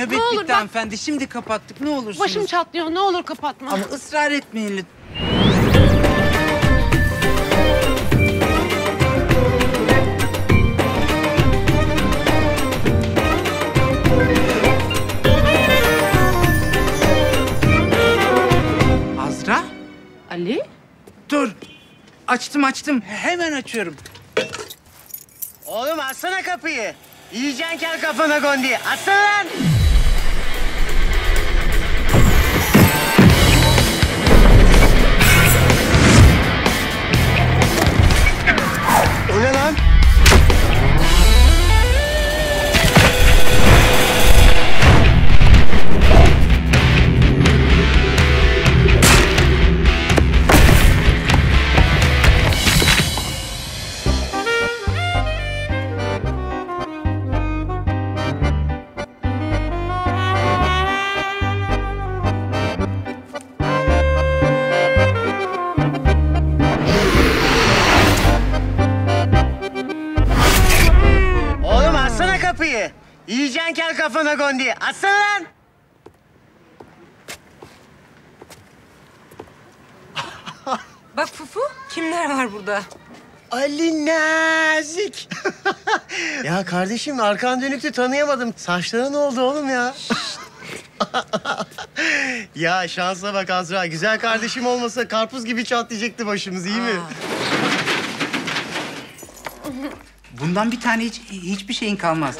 Nöbet Ne olur bitti bak. hanımefendi. Şimdi kapattık. Ne olursunuz. Başım çatlıyor. Ne olur kapatma. Ama ısrar etmeyin lütfen. Azra? Ali? Dur. Açtım açtım. Hemen açıyorum. Oğlum açsana kapıyı. Yiyeceksin kel kafana gondi. Açsana lan. O ne lan? Kafana gondi. Açsana lan. Bak Fufu, kimler var burada? Ali Nazik. ya kardeşim arkan dönüktü tanıyamadım. Saçlara ne oldu oğlum ya? ya şansa bak Azra. Güzel kardeşim olmasa karpuz gibi çatlayacaktı başımız iyi mi? Bundan bir tane hiç hiçbir şeyin kalmaz.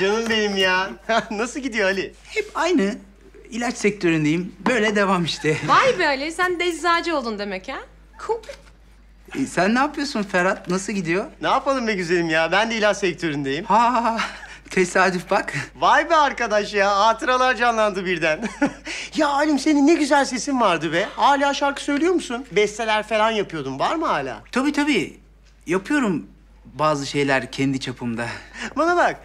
Canım benim ya. Nasıl gidiyor Ali? Hep aynı. İlaç sektöründeyim. Böyle devam işte. Vay be Ali sen de eczacı oldun demek ha? Cool. E, Sen ne yapıyorsun Ferhat? Nasıl gidiyor? Ne yapalım be güzelim ya? Ben de ilaç sektöründeyim. Ha, tesadüf bak. Vay be arkadaş ya. Hatıralar canlandı birden. ya Halim senin ne güzel sesin vardı be. Hala şarkı söylüyor musun? Besteler falan yapıyordun. Var mı hala? Tabii tabii. Yapıyorum bazı şeyler kendi çapımda. Bana bak.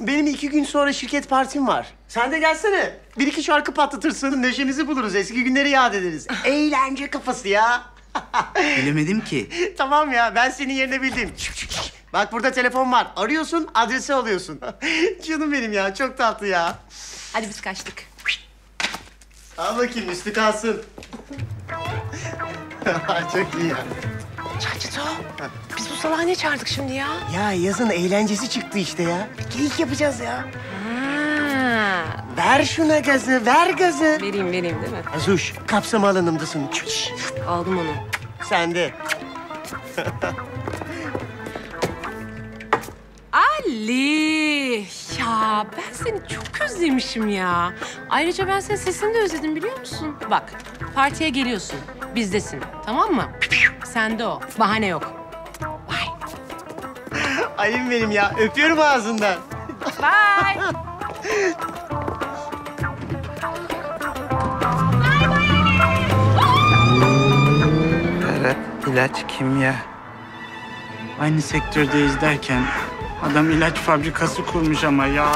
Benim iki gün sonra şirket partim var. Sen de gelsene. Bir iki şarkı patlatırsın. Neşemizi buluruz. Eski günleri yad ederiz. Eğlence kafası ya. Bilemedim ki. tamam ya. Ben senin yerine bildim. Bak burada telefon var. Arıyorsun, adresi alıyorsun. Canım benim ya. Çok tatlı ya. Hadi biz kaçtık. Al bakayım üstü kalsın. Çok iyi ya. Çaycıto. Biz bu salağı niye çağırdık şimdi ya? Ya yazın eğlencesi çıktı işte ya. Keyif yapacağız ya. Ha. Ver şuna gazı, ver gazı. Vereyim vereyim değil mi? Azuş, kapsama alanımdasın. Aldım onu. Sen de. Ali! Ya ben seni çok özlemişim ya. Ayrıca ben senin sesini de özledim biliyor musun? Bak partiye geliyorsun. Bizdesin. Tamam mı? Sende o. Bahane yok. Vay. Ayım benim ya. Öpüyorum ağzından. Bye. Ferhat, ilaç, kimya. Aynı sektördeyiz derken adam ilaç fabrikası kurmuş ama ya.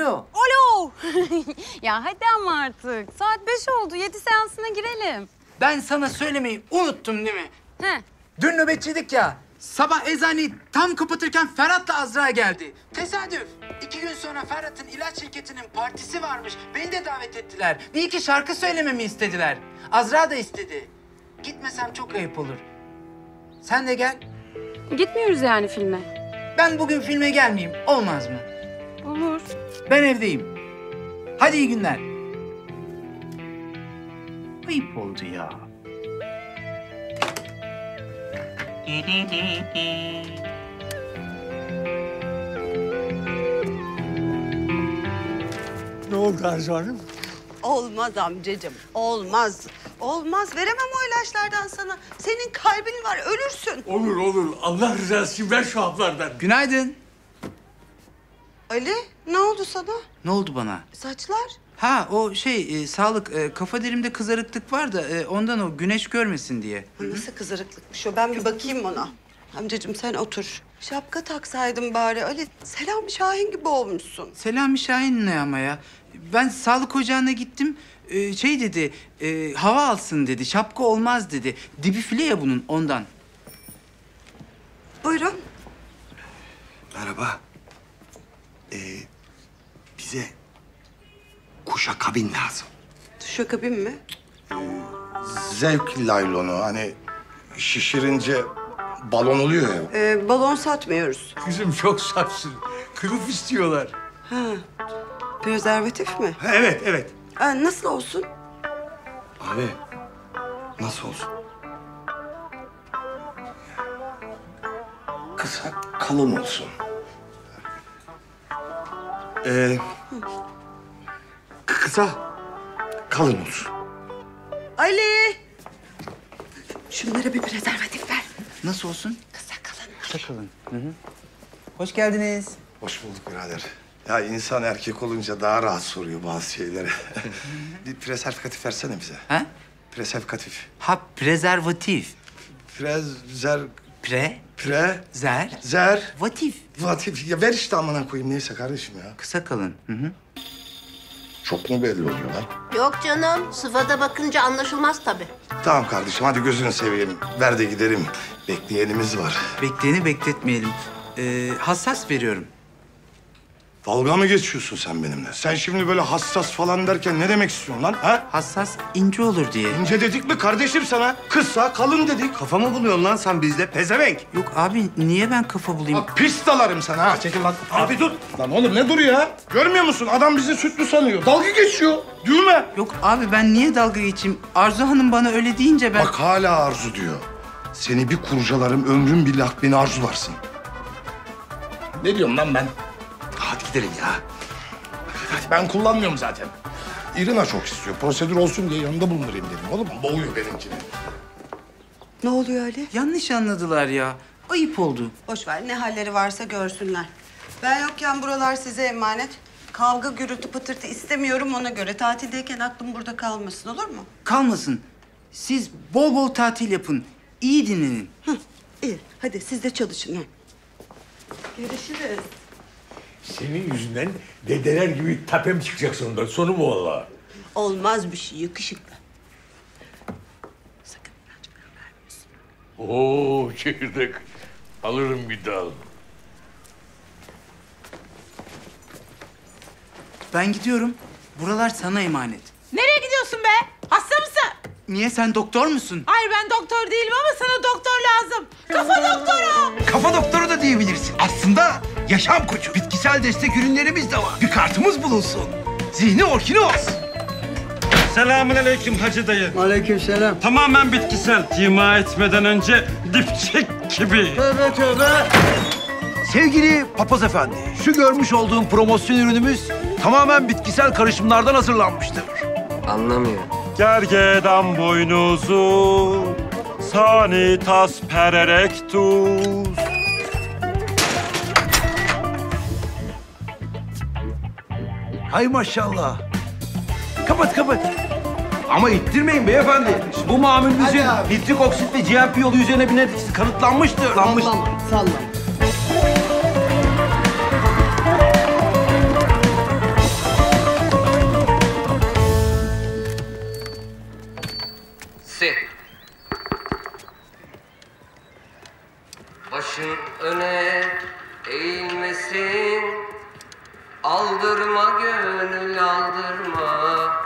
Alo. Alo. ya hadi ama artık. Saat beş oldu. Yedi seansına girelim. Ben sana söylemeyi unuttum değil mi? He. Dün nöbetçiydik ya. Sabah eczaneyi tam kapatırken Ferhat'la Azra geldi. Tesadüf. İki gün sonra Ferhat'ın ilaç şirketinin partisi varmış. Beni de davet ettiler. Bir iki şarkı söylememi istediler. Azra da istedi. Gitmesem çok ayıp olur. Sen de gel. Gitmiyoruz yani filme. Ben bugün filme gelmeyeyim. Olmaz mı? Olur. Ben evdeyim. Hadi iyi günler. Ayıp oldu ya. Ne oldu Arzu Hanım? Olmaz amcacığım, olmaz. Olmaz, veremem o ilaçlardan sana. Senin kalbin var, ölürsün. Olur olur. Allah rızası için ver şu haplardan. Günaydın. Ali, ne oldu sana? Ne oldu bana? Saçlar? Ha o şey e, sağlık e, kafa derimde kızarıklık var da e, ondan o güneş görmesin diye. Nasıl kızarıklıkmış o? Ben bir bakayım ona. Amcacığım sen otur. Şapka taksaydın bari Ali. Selam Şahin gibi olmuşsun. Selami Şahin ne ama ya? Ben sağlık ocağına gittim. Ee, şey dedi, e, hava alsın dedi. Şapka olmaz dedi. Dibi file ya bunun ondan. Buyurun. Merhaba. Ee, bize kuşa kabin lazım. Duşakabin mi? Zevk laylonu hani şişirince balon oluyor ya. Ee, balon satmıyoruz. Kızım çok safsın. Kılıf istiyorlar. Ha. Prezervatif mi? Evet, evet. Ha, nasıl olsun? Abi nasıl olsun? Kısa kalın olsun. Ee, kısa kalın olsun. Ali! Şunlara bir prezervatif ver. Nasıl olsun? Kısa kalın. Kısa kalın. Hı hı. Hoş geldiniz. Hoş bulduk birader. Ya insan erkek olunca daha rahat soruyor bazı şeyleri. bir preservatif versene bize. Ha? Preservatif. Ha prezervatif. Prezer... Pre, Pre... zer, Zer... vatif. Vatif. Ya ver işte amına koyayım neyse kardeşim ya. Kısa kalın. Hı hı. Çok mu belli oluyor lan? Yok canım, sıfata bakınca anlaşılmaz tabii. Tamam kardeşim hadi gözünü seveyim. Ver de gidelim. Bekleyenimiz var. Bekleyeni bekletmeyelim. Ee, hassas veriyorum. Dalga mı geçiyorsun sen benimle? Sen şimdi böyle hassas falan derken ne demek istiyorsun lan? Ha? Hassas ince olur diye. İnce dedik mi kardeşim sana? Kısa, kalın dedik. Kafa mı buluyorsun lan sen bizde pezevenk? Yok abi niye ben kafa bulayım? Bak pis dalarım sana ha. Çekil lan. Abi dur. Lan oğlum ne duruyor ya? Görmüyor musun? Adam bizi sütlü sanıyor. Dalga geçiyor. Düğme. Yok abi ben niye dalga geçeyim? Arzu Hanım bana öyle deyince ben... Bak hala arzu diyor. Seni bir kurcalarım, ömrüm billah beni arzularsın. Ne diyorum lan ben? Hadi gidelim ya. Hadi ben kullanmıyorum zaten. İrina çok istiyor. Prosedür olsun diye yanında bulundurayım dedim. Oğlum boğuyor benimkini. Ne oluyor Ali? Yanlış anladılar ya. Ayıp oldu. Boş ver ne halleri varsa görsünler. Ben yokken buralar size emanet. Kavga, gürültü, patırtı istemiyorum ona göre. Tatildeyken aklım burada kalmasın olur mu? Kalmasın. Siz bol bol tatil yapın. İyi dinlenin. Hı, iyi. Hadi siz de çalışın. Görüşürüz. Senin yüzünden dedeler gibi tepem çıkacak sonunda. Sonu mu valla? Olmaz bir şey yakışıklı. Sakın kaçmaya vermesin. Oo çekirdek. Alırım bir dal. Ben gidiyorum. Buralar sana emanet. Nereye gidiyorsun be? Hasta mısın? Niye sen doktor musun? Hayır ben doktor değilim ama sana doktor lazım. Kafa doktoru. Kafa doktoru da diyebilirsin. Aslında yaşam koçu. Bitkisel destek ürünlerimiz de var. Bir kartımız bulunsun. Zihni orkinos. Selamünaleyküm Hacı dayı. Aleykümselam. Tamamen bitkisel. Cima etmeden önce dipçek gibi. Tövbe tövbe. Sevgili papaz efendi, şu görmüş olduğum promosyon ürünümüz tamamen bitkisel karışımlardan hazırlanmıştır. Gergedan boynuzu, sanitas pererectus. Hay maşallah. Kapat kapat. Ama ittirmeyin beyefendi. Bu mamulümüzün nitrik oksit ve GMP yolu üzerine bir etkisi kanıtlanmıştır. Kanıtlanmış. Si. Başın öne eğilmesin. Aldırma gönül aldırma.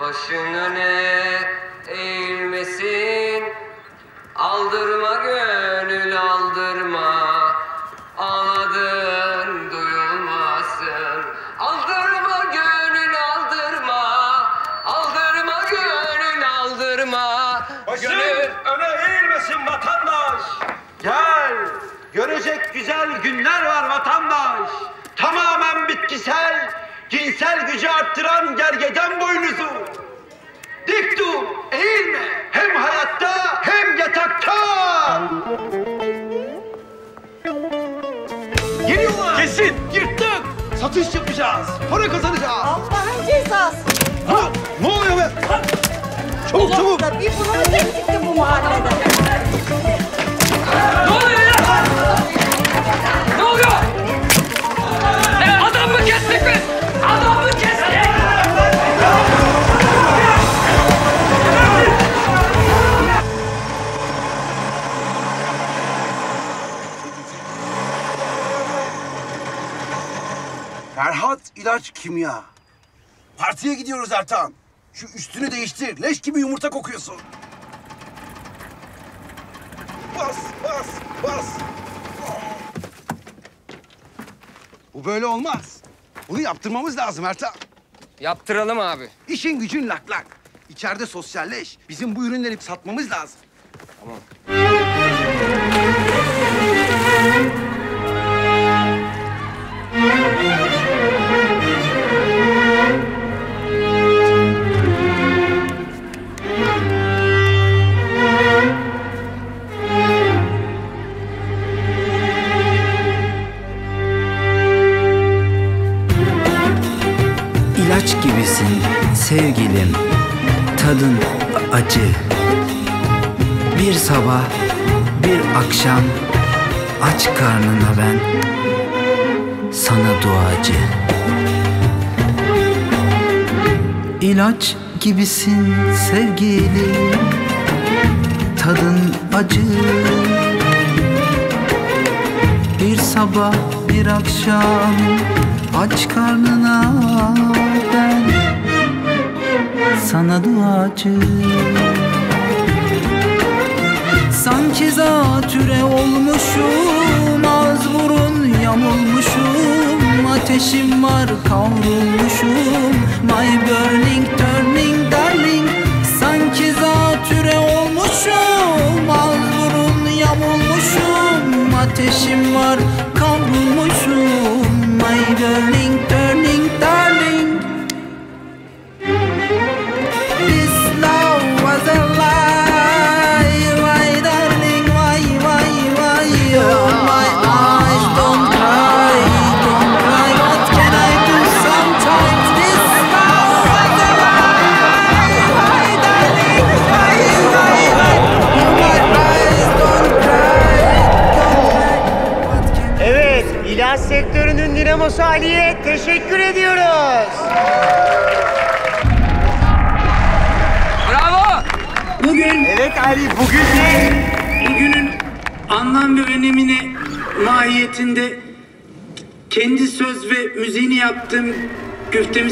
Başın öne eğilmesin. Aldırma gönül yaptıran gergedan boynuzu. Dik dur, eğilme. Hem hayatta hem yatakta. Geliyorlar. Kesin. Yırttık. Satış yapacağız. Para kazanacağız. Allah'ın cezası. Ha, ne oluyor be? Ha. Çabuk çabuk. Bir bunu mu temizlikti bu mahallede? Ne oluyor ya? Ne oluyor? E, adam mı kestik biz? Adam ilaç, kimya. Partiye gidiyoruz Ertan. Şu üstünü değiştir. Leş gibi yumurta kokuyorsun. Bas, bas, bas. Bu böyle olmaz. Bunu yaptırmamız lazım Ertan. Yaptıralım abi. İşin gücün lak lak. İçeride sosyalleş. Bizim bu ürünleri satmamız lazım. Tamam. Sabah, bir akşam aç karnına ben, sana duacı. İlaç gibisin sevgilim, tadın acı. Bir sabah, bir akşam aç karnına ben sana duacı Sanki zatüre olmuşum ağız burun yamulmuşum Ateşim var kavrulmuşum. My burning turning darling Sanki zatüre olmuşum ağız burun yamulmuşum Ateşim var kavrulmuşum. My burning turning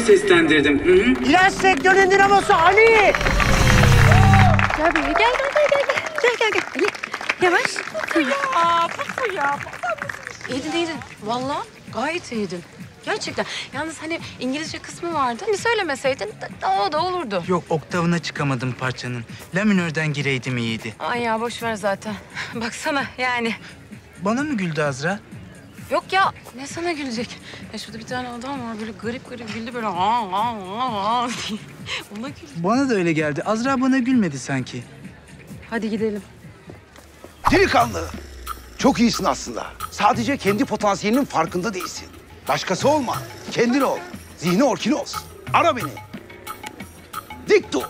seslendirdim. Hı hı. İlaç sektörünün dinamosu Ali. Gel buraya gel gel gel gel. Gel gel gel. Ali yavaş. Aa, Pufu ya. İyiydin iyiydin. Vallahi gayet iyiydin. Gerçekten. Yalnız hani İngilizce kısmı vardı. Hani söylemeseydin o da olurdu. Yok oktavına çıkamadım parçanın. La minörden gireydim iyiydi. Ay ya boş ver zaten. Baksana yani. Bana mı güldü Azra? Yok ya ne sana gülecek? Ya şurada bir tane adam var böyle garip garip güldü böyle aa aa aa diye. Ona güldü. Bana da öyle geldi. Azra bana gülmedi sanki. Hadi gidelim. Delikanlı. Çok iyisin aslında. Sadece kendi potansiyelinin farkında değilsin. Başkası olma. Kendin ol. Zihni orkin olsun. Ara beni. Dik dur.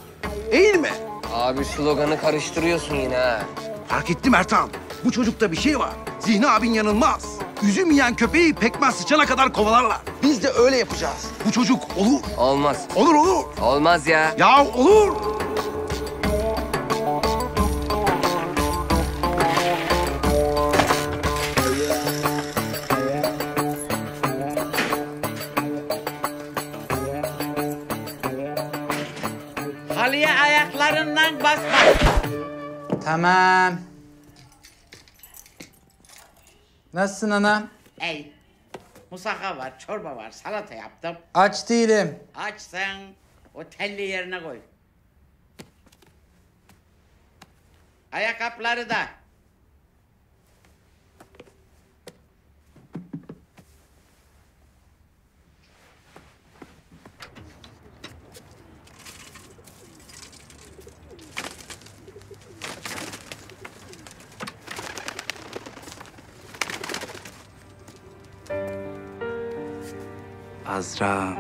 Eğilme. Abi sloganı karıştırıyorsun yine ha. Fark ettim Ertan. Bu çocukta bir şey var. Zihni abin yanılmaz. Üzüm yiyen köpeği pekmez sıçana kadar kovalarlar. Biz de öyle yapacağız. Bu çocuk olur. Olmaz. Olur olur. Olmaz ya. Ya olur. Halıya ayaklarından basma. Tamam. Nasılsın anam? Ey, musaka var, çorba var, salata yaptım. Aç değilim. Açsın, o telli yerine koy. Ayakkabıları da. Azra.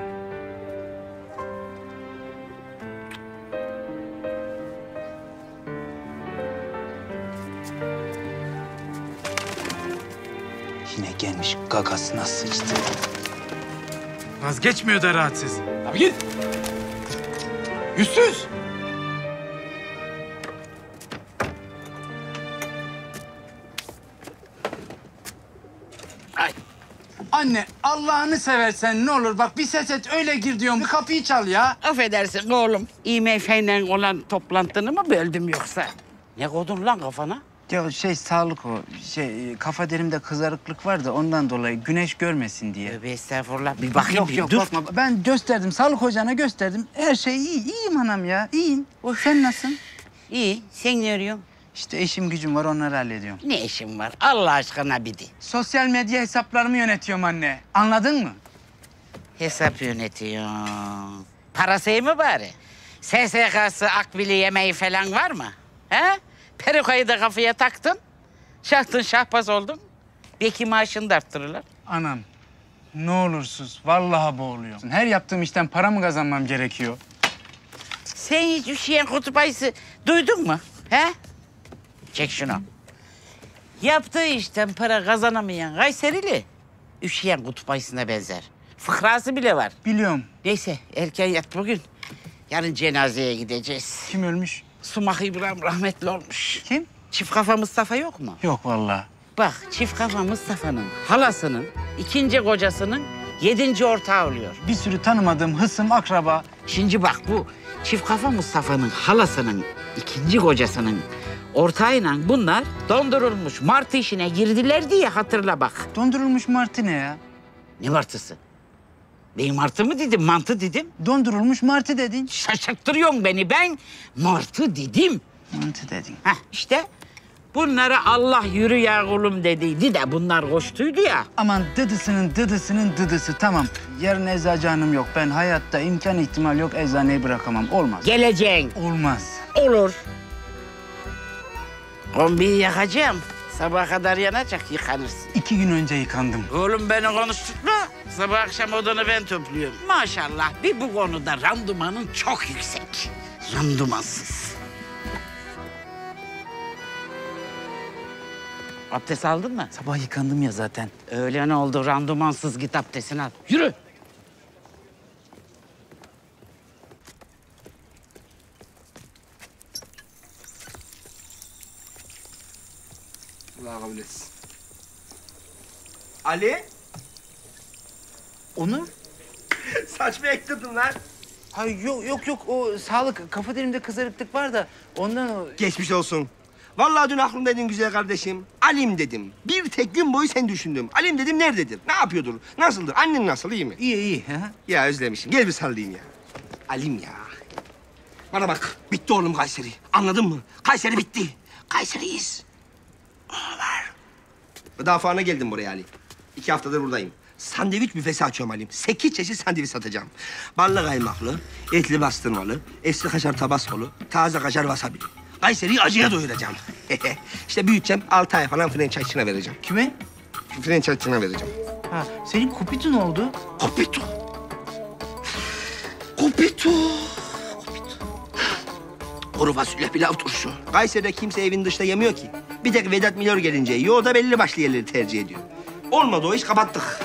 Yine gelmiş gagasına sıçtı. Vazgeçmiyor da rahatsız. Abi git. Yüzsüz. Anne Allah'ını seversen ne olur bak bir ses et öyle gir diyorum. Bir kapıyı çal ya. Affedersin oğlum. IMF'yle olan toplantını mı böldüm yoksa? Ne koydun lan kafana? Ya şey sağlık o. Şey kafa derimde kızarıklık var da ondan dolayı güneş görmesin diye. Tövbe estağfurullah. Bir bakayım yok bir, yok dur. bakma. Ben gösterdim sağlık hocana gösterdim. Her şey iyi. İyiyim anam ya. İyiyim. Sen nasılsın? İyi. Sen ne arıyorsun? İşte işim gücüm var onları hallediyorum. Ne işin var? Allah aşkına bir de. Sosyal medya hesaplarımı yönetiyorum anne. Anladın mı? Hesap yönetiyorsun. Parası mi bari? SSK'sı, akbili yemeği falan var mı? He? Perukayı da kafaya taktın. Şahtın şahbaz oldun. Belki maaşını da arttırırlar. Anam ne olursuz vallahi boğuluyorum. Her yaptığım işten para mı kazanmam gerekiyor? Sen hiç üşüyen kutup ayısı duydun mu? He? Çek şunu. Yaptığı işten para kazanamayan Kayserili üşüyen kutup ayısına benzer. Fıkrası bile var. Biliyorum. Neyse erken yat bugün. Yarın cenazeye gideceğiz. Kim ölmüş? Sumak İbrahim rahmetli olmuş. Kim? Çift kafa Mustafa yok mu? Yok vallahi. Bak çift kafa Mustafa'nın halasının ikinci kocasının yedinci ortağı oluyor. Bir sürü tanımadığım hısım, akraba. Şimdi bak bu çift kafa Mustafa'nın halasının ikinci kocasının ortağıyla bunlar dondurulmuş martı işine girdiler diye hatırla bak. Dondurulmuş martı ne ya? Ne martısı? Ben martı mı dedim, mantı dedim. Dondurulmuş martı dedin. Şaşırttırıyorsun beni. Ben martı dedim. Mantı dedin. Heh işte bunlara Allah yürü ya kulum dediydi de bunlar koştuydu ya. Aman dıdısının dıdısının dıdısı tamam. Yarın eczacı hanım yok. Ben hayatta imkan ihtimal yok eczaneyi bırakamam. Olmaz. Geleceksin. Olmaz. Olur. Kombiyi yakacağım. Sabaha kadar yanacak yıkanırsın. İki gün önce yıkandım. Oğlum beni konuşturma. Sabah akşam odanı ben topluyorum. Maşallah bir bu konuda randımanın çok yüksek. Randımansız. Abdest aldın mı? Sabah yıkandım ya zaten. Öyle ne oldu randımansız git abdestini al. Yürü. Allah kabul etsin. Ali? Onur? Saç mı ektirdin lan? Ha yok yok yok o sağlık kafa derimde kızarıklık var da ondan o... Geçmiş olsun. Vallahi dün aklımdaydın güzel kardeşim. Alim dedim. Bir tek gün boyu sen düşündüm. Alim dedim nerededir? Ne yapıyordur? Nasıldır? Annen nasıl? iyi mi? İyi iyi. Ha? Ya özlemişim. Gel bir sallayayım ya. Alim ya. Bana bak. Bitti oğlum Kayseri. Anladın mı? Kayseri bitti. Kayseriyiz. Daha falan geldim buraya Ali. İki haftadır buradayım. Sandviç büfesi açıyorum Halim. Sekiz çeşit sandviç satacağım. Ballı kaymaklı, etli bastırmalı, eski kaşar tabaskolu, taze kaşar wasabili. Kayseri'yi acıya doyuracağım. işte büyüteceğim, altı ay falan franchise'ına vereceğim. Kime? Franchise'ına vereceğim. Ha senin kupitun oldu. Kopito. Kopito. Kuru fasulye pilav turşu. Kayseri'de kimse evin dışında yemiyor ki. Bir tek Vedat Milor gelince yiyor, o da belli başlı yerleri tercih ediyor. Olmadı o iş, kapattık.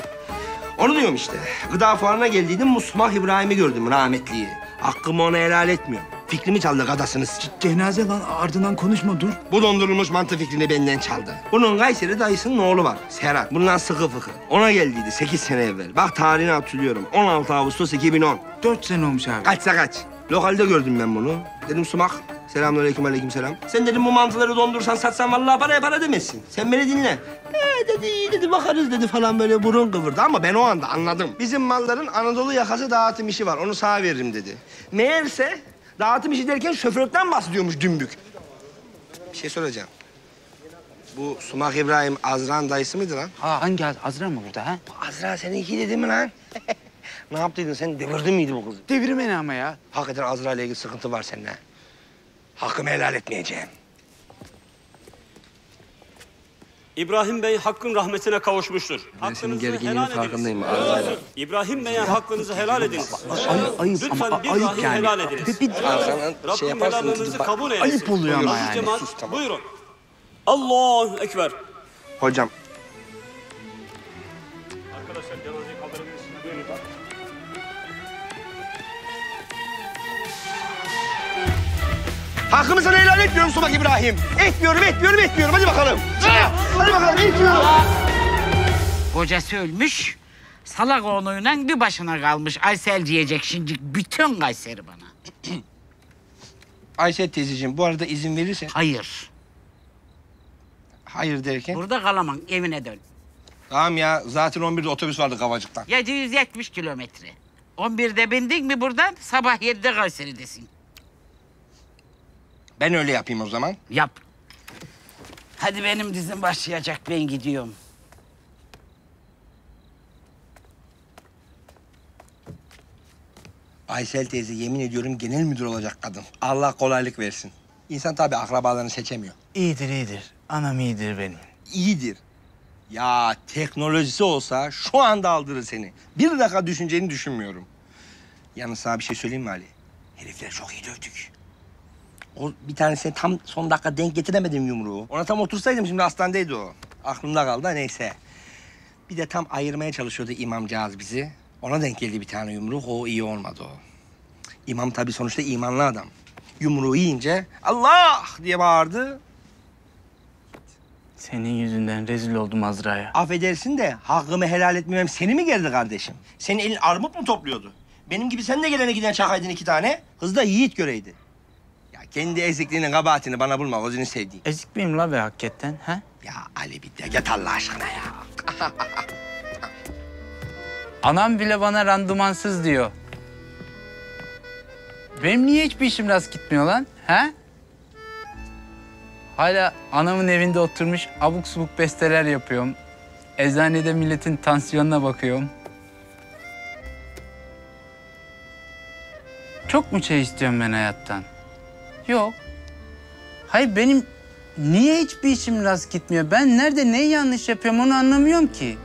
Onu diyorum işte. Gıda fuarına geldiydim, Musmah İbrahim'i gördüm rahmetliyi. Hakkımı ona helal etmiyorum. Fikrimi çaldı gadasınız. Cenaze lan ardından konuşma dur. Bu dondurulmuş mantı fikrini benden çaldı. Bunun Kayseri dayısının oğlu var. Serhat. Bundan sıkı fıkı. Ona geldiydi sekiz sene evvel. Bak tarihini hatırlıyorum. 16 Ağustos 2010. Dört sene olmuş abi. Kaçsa kaç. Lokalde gördüm ben bunu. Dedim sumak. Selamünaleyküm aleyküm selam. Sen dedim bu mantıları dondursan satsan vallahi paraya para demezsin. Sen beni dinle. Ee dedi iyi dedi bakarız dedi falan böyle burun kıvırdı ama ben o anda anladım. Bizim malların Anadolu yakası dağıtım işi var onu sana veririm dedi. Meğerse dağıtım işi derken şoförlükten bahsediyormuş dümbük. Bir şey soracağım. Bu Sumak İbrahim Azra'nın dayısı mıydı lan? Ha hangi Az- Azra mı burada ha? Azra seninki dedi mi lan? ne yaptıydın sen devirdin miydi bu kızı? Devirmeni ama ya. Hakikaten Azra ile ilgili sıkıntı var seninle. Hakkımı helal etmeyeceğim. İbrahim Bey hakkın rahmetine kavuşmuştur. Ben senin helal ediniz. farkındayım. İbrahim Bey'e hakkınızı helal ediniz. Ayıp, ayıp Lütfen ama bir ayıp dahi yani. helal ediniz. Bir, bir, Rabbim şey bak- kabul eylesin. Ayıp oluyor ama yani. Cemaat, Sus, tamam. Buyurun. Allahu Ekber. Hocam hakkımı sana helal etmiyorum Sumak İbrahim. Etmiyorum, etmiyorum, etmiyorum. Hadi bakalım. Hadi bakalım, etmiyorum. Kocası ölmüş. Salak oğluyla bir başına kalmış. Aysel diyecek şimdi bütün Kayseri bana. Ayşe teyzeciğim bu arada izin verirsen... Hayır. Hayır derken? Burada kalamam. Evine dön. Tamam ya zaten 11'de otobüs vardı Kavacık'tan. 770 kilometre. 11'de bindin mi buradan sabah 7'de Kayseri'desin. Ben öyle yapayım o zaman. Yap. Hadi benim dizim başlayacak ben gidiyorum. Aysel teyze yemin ediyorum genel müdür olacak kadın. Allah kolaylık versin. İnsan tabii akrabalarını seçemiyor. İyidir iyidir. Anam iyidir benim. İyidir. Ya teknolojisi olsa şu anda aldırır seni. Bir dakika düşüneceğini düşünmüyorum. Yalnız sana bir şey söyleyeyim mi Ali? Herifler çok iyi dövdük. O bir tanesine tam son dakika denk getiremedim yumruğu. Ona tam otursaydım şimdi hastanedeydi o. Aklımda kaldı neyse. Bir de tam ayırmaya çalışıyordu imamcağız bizi. Ona denk geldi bir tane yumruk. O iyi olmadı o. İmam tabii sonuçta imanlı adam. Yumruğu yiyince Allah diye bağırdı. Senin yüzünden rezil oldum Azra'ya. Affedersin de hakkımı helal etmemem seni mi geldi kardeşim? Senin elin armut mu topluyordu? Benim gibi sen de gelene giden çakaydın iki tane. Kız da yiğit göreydi. Kendi ezikliğinin kabahatini bana bulma gözünü sevdiğim. Ezik miyim la be hakikaten ha? Ya Ali bir de git Allah aşkına ya. Anam bile bana randımansız diyor. Benim niye hiçbir işim rast gitmiyor lan? Ha? Hala anamın evinde oturmuş abuk subuk besteler yapıyorum. Eczanede milletin tansiyonuna bakıyorum. Çok mu şey istiyorum ben hayattan? Yok. Hayır benim niye hiçbir işim rast gitmiyor? Ben nerede neyi yanlış yapıyorum onu anlamıyorum ki.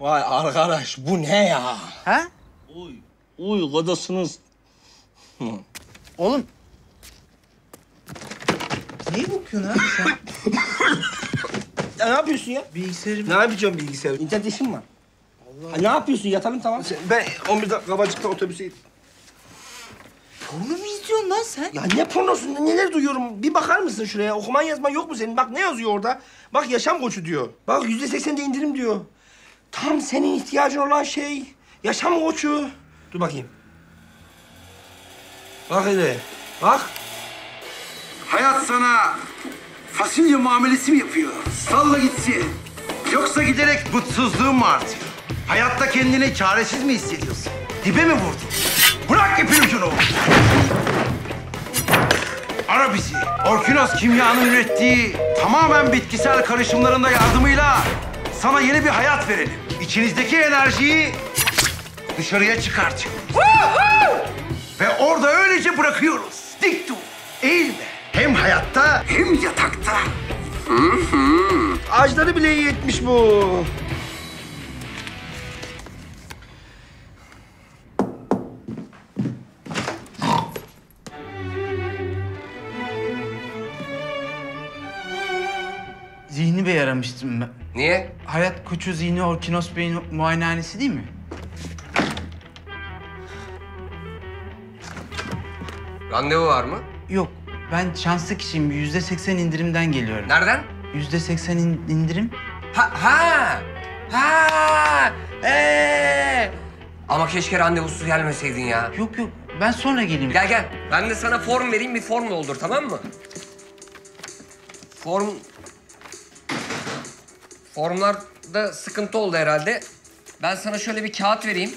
Vay arkadaş bu ne ya? Ha? Uy, uy kadasınız. Oğlum. Niye bakıyorsun abi sen? Ya ne yapıyorsun ya? Bilgisayarı... Ne yapacağım bilgisayar? İnternet işim var. Allah. ne yapıyorsun? Yatalım tamam. Ben 11'de Kabacık'ta otobüse Porno mu izliyorsun lan sen? Ya ne pornosu? Neler duyuyorum? Bir bakar mısın şuraya? Okuman yazman yok mu senin? Bak ne yazıyor orada? Bak yaşam koçu diyor. Bak yüzde seksen de indirim diyor. Tam senin ihtiyacın olan şey. Yaşam koçu. Dur bakayım. Bak hele. Bak. Hayat sana fasulye muamelesi mi yapıyor? Salla gitsin. Yoksa giderek mutsuzluğun mu artıyor? Hayatta kendini çaresiz mi hissediyorsun? Dibe mi vurdun? Bırak ipin ucunu. Ara bizi. Orkinos kimyanın ürettiği tamamen bitkisel karışımlarında yardımıyla sana yeni bir hayat verelim. İçinizdeki enerjiyi dışarıya çıkartıyoruz. Ve orada öylece bırakıyoruz. Dik dur, eğilme. Hem hayatta hem yatakta. Ağaçları bile iyi etmiş bu. Zihni Bey aramıştım ben. Niye? Hayat Koçu Zihni Orkinos Bey'in muayenehanesi değil mi? Randevu var mı? Yok. Ben şanslı kişiyim. Yüzde seksen indirimden geliyorum. Nereden? Yüzde seksen in- indirim. Ha ha. Ha. Ee. Ama keşke randevusuz gelmeseydin ya. Yok yok. Ben sonra geleyim. Gel gel. Ben de sana form vereyim bir form doldur tamam mı? Form... Formlarda sıkıntı oldu herhalde. Ben sana şöyle bir kağıt vereyim.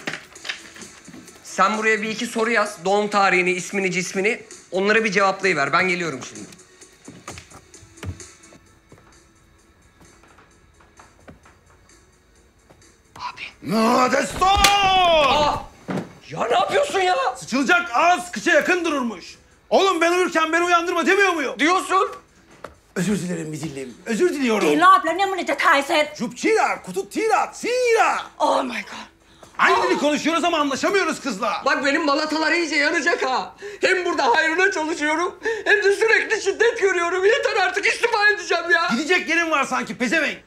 Sen buraya bir iki soru yaz. Doğum tarihini, ismini, cismini. Onlara bir cevaplayıver. Ben geliyorum şimdi. Modesto! Aa! Ya ne yapıyorsun ya? Sıçılacak ağız kıça yakın dururmuş. Oğlum ben uyurken beni uyandırma demiyor muyum? Diyorsun. Özür dilerim Midillim. Özür diliyorum. กี่รอบแล้วเนี่ยมันจะถ่ายเสร็จ Jupçira, kutut tira, sira. Oh my god. Aynı dili konuşuyoruz ama anlaşamıyoruz kızla. Bak benim balatalar iyice yanacak ha. Hem burada hayrına çalışıyorum hem de sürekli şiddet görüyorum. Yeter artık istifa edeceğim ya. Gidecek yerin var sanki pezevenk.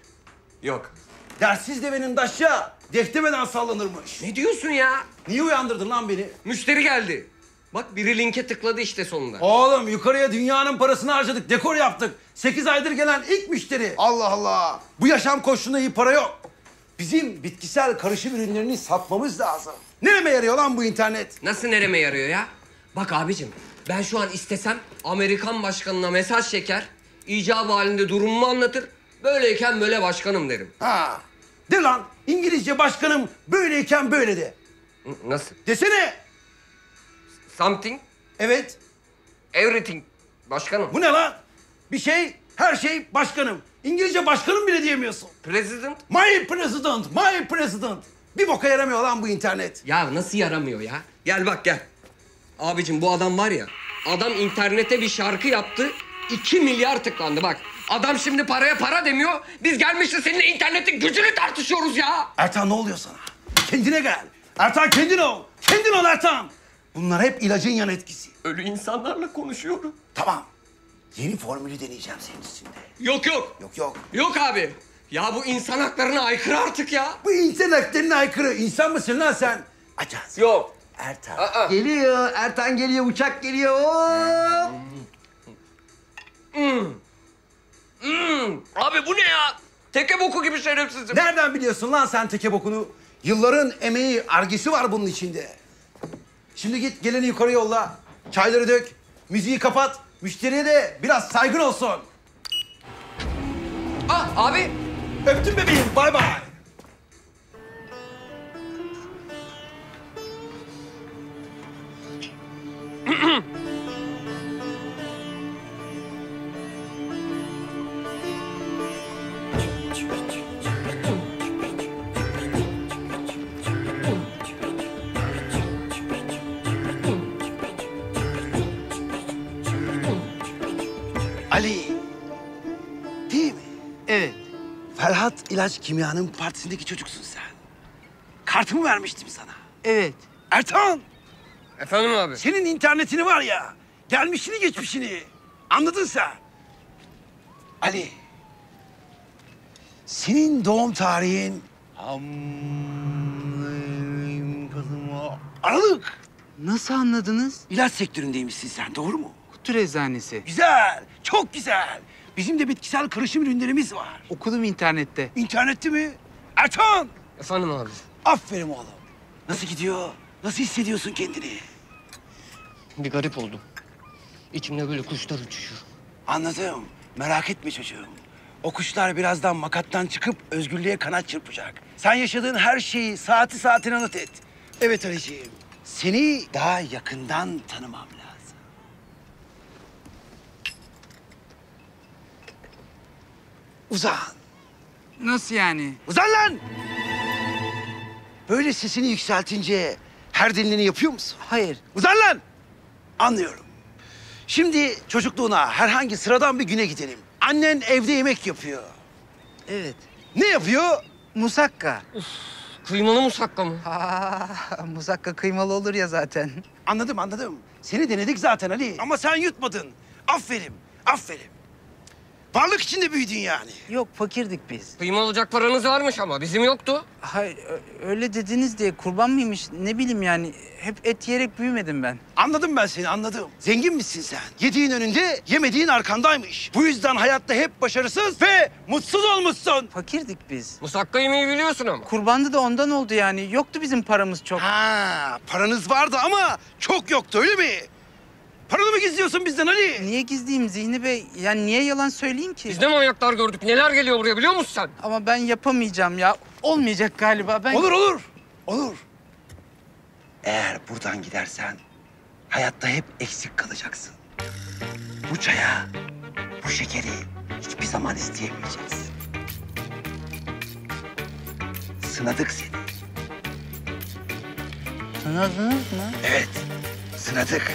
Yok. Dersiz devenin daşya deftemeden sallanırmış. Ne diyorsun ya? Niye uyandırdın lan beni? Müşteri geldi. Bak biri linke tıkladı işte sonunda. Oğlum yukarıya dünyanın parasını harcadık, dekor yaptık. Sekiz aydır gelen ilk müşteri. Allah Allah. Bu yaşam koşulunda iyi para yok. Bizim bitkisel karışım ürünlerini satmamız lazım. Nereme yarıyor lan bu internet? Nasıl nereme yarıyor ya? Bak abicim ben şu an istesem Amerikan başkanına mesaj çeker, icabı halinde durumumu anlatır. Böyleyken böyle başkanım derim. Ha. De lan İngilizce başkanım böyleyken böyle de. Nasıl? Desene. Something, Evet. everything. Başkanım. Bu ne lan? Bir şey, her şey başkanım. İngilizce başkanım bile diyemiyorsun. President. My president, my president. Bir boka yaramıyor lan bu internet. Ya nasıl yaramıyor ya? Gel bak gel. Abicim bu adam var ya, adam internete bir şarkı yaptı, 2 milyar tıklandı bak. Adam şimdi paraya para demiyor, biz gelmişiz seninle internetin gücünü tartışıyoruz ya. Ertan ne oluyor sana? Kendine gel. Ertan kendin ol. Kendin ol Ertan. Bunlar hep ilacın yan etkisi. Ölü insanlarla konuşuyorum. Tamam. Yeni formülü deneyeceğim senin üstünde. Yok yok. Yok yok. Yok abi. Ya bu insan haklarına aykırı artık ya. Bu insan haklarına aykırı. İnsan mısın lan sen? Açaz. Yok. Ertan. Geliyor. Ertan geliyor. Uçak geliyor. Hop. Hmm. Hmm. Abi bu ne ya? Teke boku gibi şerefsizim. Nereden biliyorsun lan sen teke bokunu? Yılların emeği, argesi var bunun içinde. Şimdi git geleni yukarı yolla. Çayları dök. Müziği kapat. Müşteriye de biraz saygın olsun. Ah abi. Öptüm bebeğim. Bay bay. Ferhat İlaç Kimya'nın partisindeki çocuksun sen. Kartımı vermiştim sana. Evet. Ertan! Efendim abi? Senin internetini var ya, gelmişini geçmişini. Anladın sen. Ali. Senin doğum tarihin... Aralık. Nasıl anladınız? İlaç sektöründeymişsin sen, doğru mu? Kutu eczanesi. Güzel, çok güzel. Bizim de bitkisel karışım ürünlerimiz var. Okudum internette. İnternette mi? Ertan! Efendim abi? Aferin oğlum. Nasıl gidiyor? Nasıl hissediyorsun kendini? Bir garip oldum. İçimde böyle kuşlar uçuşuyor. Anladım. Merak etme çocuğum. O kuşlar birazdan makattan çıkıp özgürlüğe kanat çırpacak. Sen yaşadığın her şeyi saati saatine not et. Evet Ali'ciğim. Seni daha yakından tanımam lazım. Uzan. Nasıl yani? Uzan lan! Böyle sesini yükseltince her dilini yapıyor musun? Hayır. Uzan lan! Anlıyorum. Şimdi çocukluğuna herhangi sıradan bir güne gidelim. Annen evde yemek yapıyor. Evet. Ne yapıyor? Musakka. Kıymalı musakka mı? Aa, musakka kıymalı olur ya zaten. Anladım anladım. Seni denedik zaten Ali. Ama sen yutmadın. Aferin, aferin. Varlık içinde büyüdün yani. Yok fakirdik biz. Kıyma olacak paranız varmış ama bizim yoktu. Hayır öyle dediniz diye kurban mıymış ne bileyim yani. Hep et yiyerek büyümedim ben. Anladım ben seni anladım. Zengin misin sen? Yediğin önünde, yemediğin arkandaymış. Bu yüzden hayatta hep başarısız ve mutsuz olmuşsun. Fakirdik biz. Musakka yemeği biliyorsun ama. Kurbandı da ondan oldu yani. Yoktu bizim paramız çok. Ha, paranız vardı ama çok yoktu öyle mi? Paranı mı gizliyorsun bizden Ali? Niye gizleyeyim Zihni Bey? Yani niye yalan söyleyeyim ki? Biz ne manyaklar gördük. Neler geliyor buraya biliyor musun sen? Ama ben yapamayacağım ya. Olmayacak galiba. Ben... Olur olur, olur. Eğer buradan gidersen hayatta hep eksik kalacaksın. Bu çaya, bu şekeri hiçbir zaman isteyemeyeceksin. Sınadık seni. Sınadınız mı? Evet, sınadık.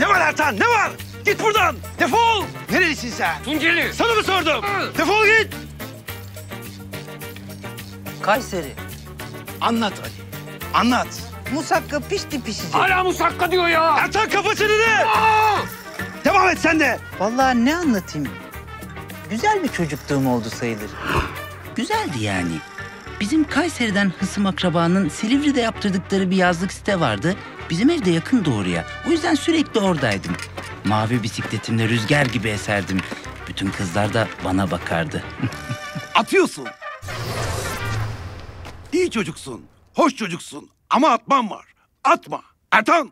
Ne var Ertan, ne var? Git buradan, defol! Nerelisin sen? Tunceli. Sana mı sordum? Defol git! Kayseri. Anlat Ali, anlat. Musakka pişti pişecek. Hala musakka diyor ya. Ertan kapa çeneni! Devam et sen de. Vallahi ne anlatayım? Güzel bir çocukluğum oldu sayılır. Güzeldi yani. Bizim Kayseri'den hısım akrabanın Silivri'de yaptırdıkları bir yazlık site vardı. Bizim evde yakın doğruya. O yüzden sürekli oradaydım. Mavi bisikletimle rüzgar gibi eserdim. Bütün kızlar da bana bakardı. Atıyorsun. İyi çocuksun, hoş çocuksun ama atman var. Atma. Ertan!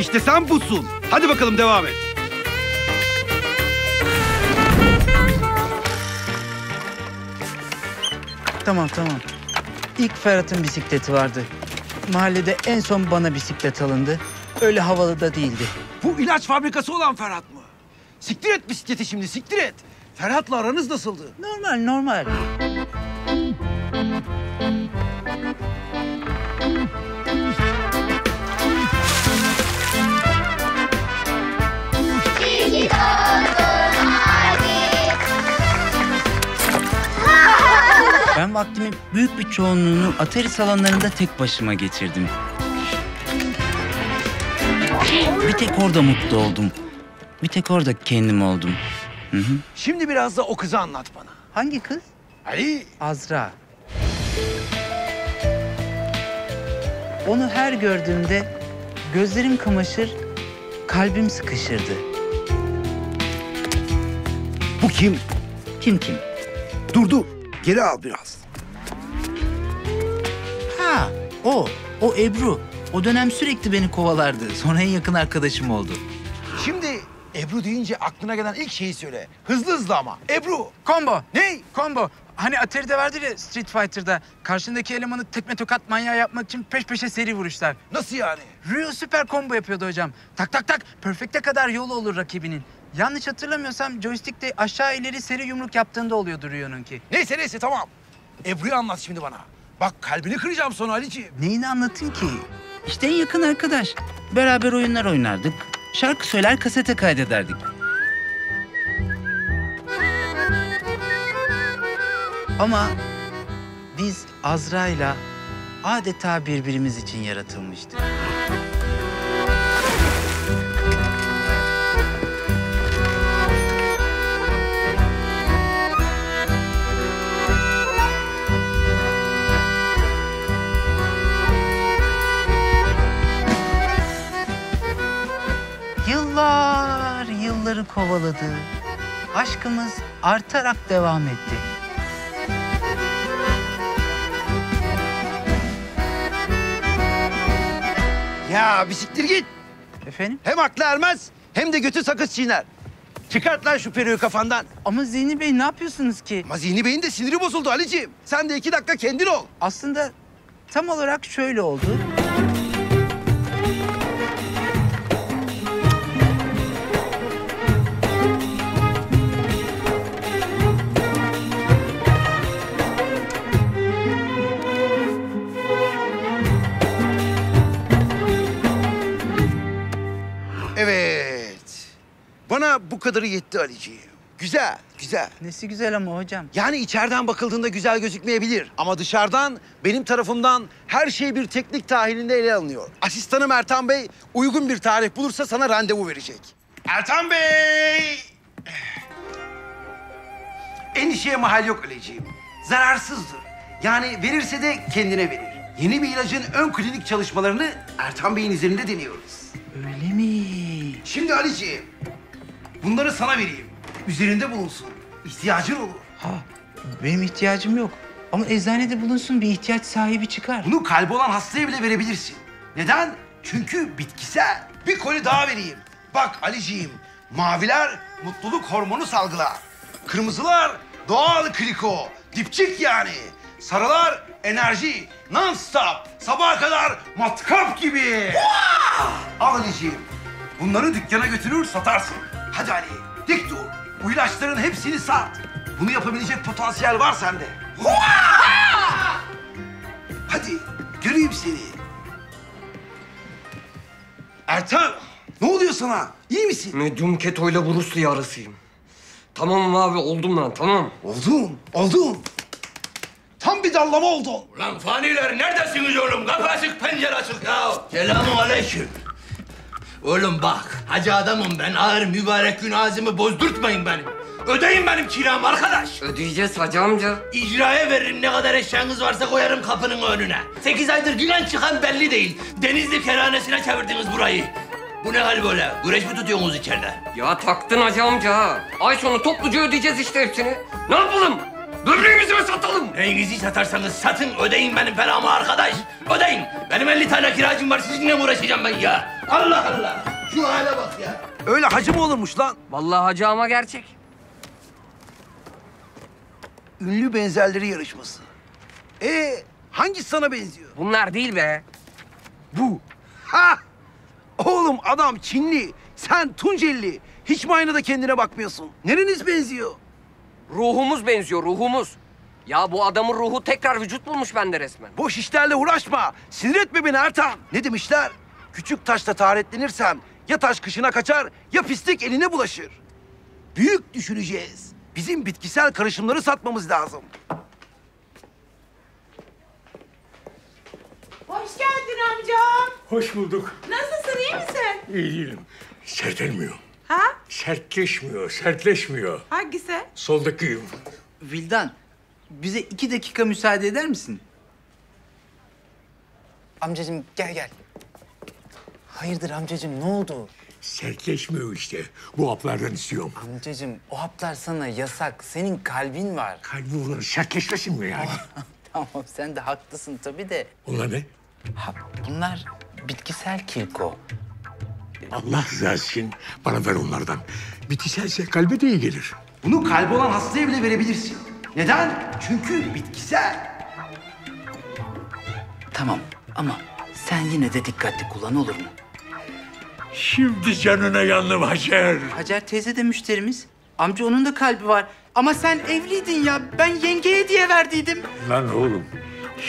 İşte sen busun. Hadi bakalım devam et. Tamam tamam. İlk Ferhat'ın bisikleti vardı. Mahallede en son bana bisiklet alındı. Öyle havalı da değildi. Bu ilaç fabrikası olan Ferhat mı? Siktir et bisikleti şimdi, siktir et. Ferhat'la aranız nasıldı? Normal normal. Ben vaktimin büyük bir çoğunluğunu Atari salonlarında tek başıma geçirdim. Bir tek orada mutlu oldum. Bir tek orada kendim oldum. Hı hı. Şimdi biraz da o kızı anlat bana. Hangi kız? Ali. Azra. Onu her gördüğümde gözlerim kamaşır, kalbim sıkışırdı. Bu kim? Kim kim? Dur dur. Geri al biraz. Ha, o. O Ebru. O dönem sürekli beni kovalardı. Sonra en yakın arkadaşım oldu. Şimdi Ebru deyince aklına gelen ilk şeyi söyle. Hızlı hızlı ama. Ebru. Combo. Ne? Combo. Hani Atari'de vardır ya Street Fighter'da. Karşındaki elemanı tekme tokat manyağı yapmak için peş peşe seri vuruşlar. Nasıl yani? Ryu süper combo yapıyordu hocam. Tak tak tak. Perfect'e kadar yolu olur rakibinin. Yanlış hatırlamıyorsam joystick'te aşağı ileri seri yumruk yaptığında oluyordu Ryu'nunki. Neyse neyse tamam. Ebru'yu anlat şimdi bana. Bak kalbini kıracağım sonra Ali'ciğim. Neyini anlatayım ki? İşte en yakın arkadaş. Beraber oyunlar oynardık. Şarkı söyler kasete kaydederdik. Ama biz Azra'yla adeta birbirimiz için yaratılmıştık. Yıllar yılları kovaladı. Aşkımız artarak devam etti. Ya bisiktir git. Efendim? Hem aklı ermez hem de götü sakız çiğner. Çıkart lan şu periği kafandan. Ama Zihni Bey ne yapıyorsunuz ki? Ama Zihni Bey'in de siniri bozuldu Ali'ciğim. Sen de iki dakika kendin ol. Aslında tam olarak şöyle oldu. Bana bu kadarı yetti Ali'ciğim. Güzel, güzel. Nesi güzel ama hocam. Yani içeriden bakıldığında güzel gözükmeyebilir. Ama dışarıdan benim tarafımdan her şey bir teknik dahilinde ele alınıyor. Asistanım Ertan Bey uygun bir tarih bulursa sana randevu verecek. Ertan Bey! Endişeye mahal yok Ali'ciğim. Zararsızdır. Yani verirse de kendine verir. Yeni bir ilacın ön klinik çalışmalarını Ertan Bey'in üzerinde deniyoruz. Öyle mi? Şimdi Ali'ciğim, bunları sana vereyim. Üzerinde bulunsun. İhtiyacın olur. Ha, benim ihtiyacım yok. Ama eczanede bulunsun bir ihtiyaç sahibi çıkar. Bunu kalbi olan hastaya bile verebilirsin. Neden? Çünkü bitkisel. Bir koli daha vereyim. Bak Aliciğim, maviler mutluluk hormonu salgılar. Kırmızılar doğal kliko, dipçik yani. Sarılar enerji, non stop, sabaha kadar matkap gibi. Al Aliciğim, bunları dükkana götürür satarsın. Hadi Ali, dik dur. Bu ilaçların hepsini sat. Bunu yapabilecek potansiyel var sende. Hadi göreyim seni. Ertan, ne oluyor sana? İyi misin? Medyum ketoyla Bruce arasıyım. Tamamım abi oldum lan tamam. Oldun, oldun. Tam bir dallama oldun. Lan faniler neredesiniz oğlum? Kapı açık, pencere açık ya. Selamun aleyküm. Oğlum bak, hacı adamım ben. Ağır mübarek gün ağzımı bozdurtmayın benim. Ödeyin benim kiramı arkadaş. Ödeyeceğiz hacı amca. İcraya veririm ne kadar eşyanız varsa koyarım kapının önüne. Sekiz aydır gülen çıkan belli değil. Denizli kerhanesine çevirdiniz burayı. Bu ne hal böyle? Güreş mi tutuyorsunuz içeride? Ya taktın hacı amca. Ay sonu topluca ödeyeceğiz işte hepsini. Ne yapalım? Böbreğimizi mi satalım? Neyinizi satarsanız satın ödeyin benim paramı arkadaş. Ödeyin. Benim 50 tane kiracım var sizinle mi uğraşacağım ben ya? Allah Allah. Şu hale bak ya. Öyle hacı mı olurmuş lan? Vallahi hacı ama gerçek. Ünlü benzerleri yarışması. Ee, hangisi sana benziyor? Bunlar değil be. Bu. Ha! Oğlum adam Çinli, sen Tuncelli. Hiç mi aynada kendine bakmıyorsun? Nereniz benziyor? Ruhumuz benziyor ruhumuz. Ya bu adamın ruhu tekrar vücut bulmuş bende resmen. Boş işlerle uğraşma. Sinir etme beni Ertan. Ne demişler? Küçük taşla taharetlenirsen ya taş kışına kaçar ya pislik eline bulaşır. Büyük düşüneceğiz. Bizim bitkisel karışımları satmamız lazım. Hoş geldin amcam. Hoş bulduk. Nasılsın iyi misin? İyi değilim. Sertelmiyor. Ha? Sertleşmiyor, sertleşmiyor. Hangisi? Soldaki Vildan, bize iki dakika müsaade eder misin? Amcacığım gel gel. Hayırdır amcacığım ne oldu? sertleşmiyor işte. Bu haplardan istiyorum. Amcacığım o haplar sana yasak. Senin kalbin var. Kalbi olan sertleşmesin mi yani? tamam sen de haklısın tabii de. Onlar ne? Ha, bunlar bitkisel kirko. Allah rızası için bana ver onlardan. Bitkiselse kalbe de iyi gelir. Bunu kalbi olan hastaya bile verebilirsin. Neden? Çünkü bitkisel. Tamam ama sen yine de dikkatli kullan olur mu? Şimdi canına yandım Hacer. Hacer teyze de müşterimiz. Amca onun da kalbi var. Ama sen evliydin ya. Ben yengeye diye verdiydim. Lan oğlum,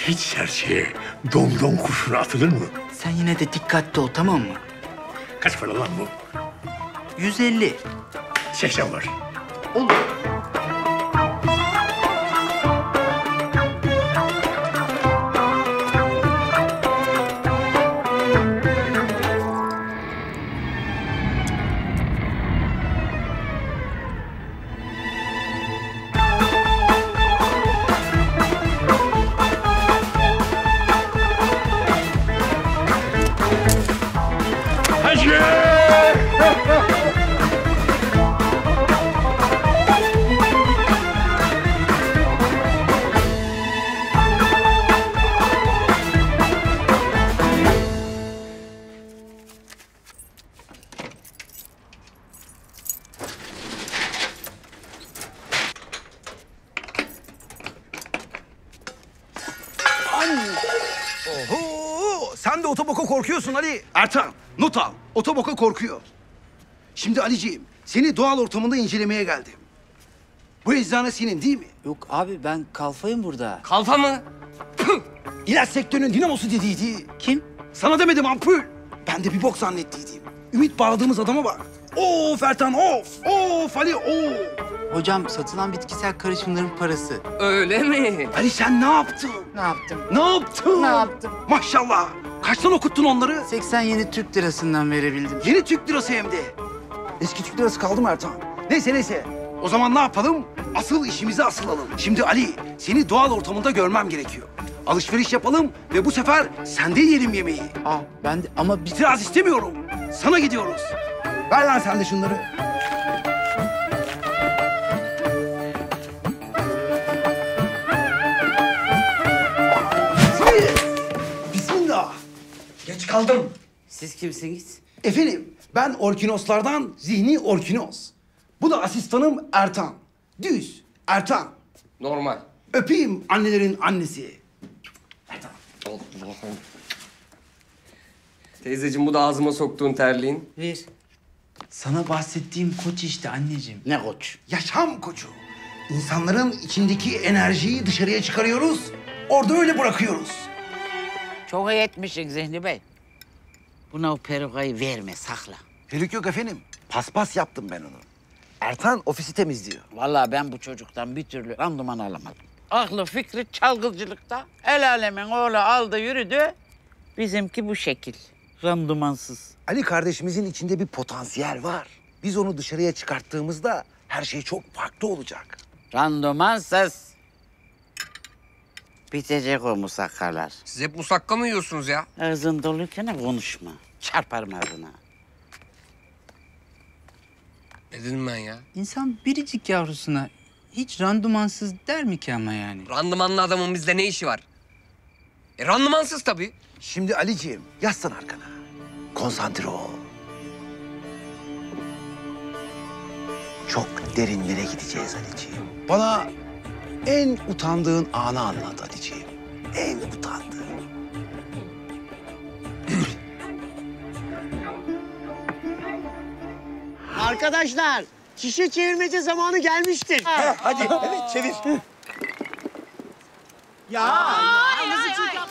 hiç serçeye domdom kurşunu atılır mı? Sen yine de dikkatli ol tamam mı? Kaç para lan bu? 150. 80 var. Olur. Korkuyor. Şimdi Aliciğim, seni doğal ortamında incelemeye geldim. Bu eczane senin değil mi? Yok abi ben kalfayım burada. Kalfa mı? İlaç sektörünün dinamosu dediydi. Kim? Sana demedim ampul. Ben de bir bok zannettiydim. Ümit bağladığımız adama bak. Of Ertan of. Of Ali of. Hocam satılan bitkisel karışımların parası. Öyle mi? Ali sen ne yaptın? Ne yaptım? Ne yaptın? Ne yaptım? Maşallah. Kaçtan okuttun onları? 80 yeni Türk lirasından verebildim. Yeni Türk lirası hem de. Eski Türk lirası kaldı mı Ertan? Neyse neyse. O zaman ne yapalım? Asıl işimize asılalım. Şimdi Ali, seni doğal ortamında görmem gerekiyor. Alışveriş yapalım ve bu sefer sende yiyelim yemeği. Aa ben de ama bir... İtiraz istemiyorum. Sana gidiyoruz. Ver lan sen de şunları. Kaldım. Siz kimsiniz? Efendim, ben Orkinoslardan Zihni Orkinos. Bu da asistanım Ertan. Düz, Ertan. Normal. Öpeyim annelerin annesi. Allah'ım. Teyzeciğim bu da ağzıma soktuğun terliğin. Ver. Sana bahsettiğim koç işte anneciğim. Ne koç? Yaşam koçu. İnsanların içindeki enerjiyi dışarıya çıkarıyoruz. Orada öyle bırakıyoruz. Çok iyi etmişsin Zihni Bey. Buna o perukayı verme, sakla. Peruk yok efendim. Paspas yaptım ben onu. Ertan ofisi temizliyor. Vallahi ben bu çocuktan bir türlü randıman alamadım. Aklı fikri çalgıcılıkta. El alemin oğlu aldı yürüdü. Bizimki bu şekil. Randımansız. Ali kardeşimizin içinde bir potansiyel var. Biz onu dışarıya çıkarttığımızda Her şey çok farklı olacak. Randımansız. Bitecek o musakkalar. Siz hep musakka mı yiyorsunuz ya? Ağzın doluyken konuşma. Çarparım ağzına. Ne dedim ben ya? İnsan biricik yavrusuna hiç randımansız der mi ki ama yani? Randımanlı adamın bizde ne işi var? E randımansız tabii. Şimdi Aliciğim yaslan arkana. Konsantre ol. Çok derinlere gideceğiz Aliciğim. Bana en utandığın anı anlat Aliciğim. En utandığın. Arkadaşlar, şişe çevirmece zamanı gelmiştir. hadi, evet çevir. Ya,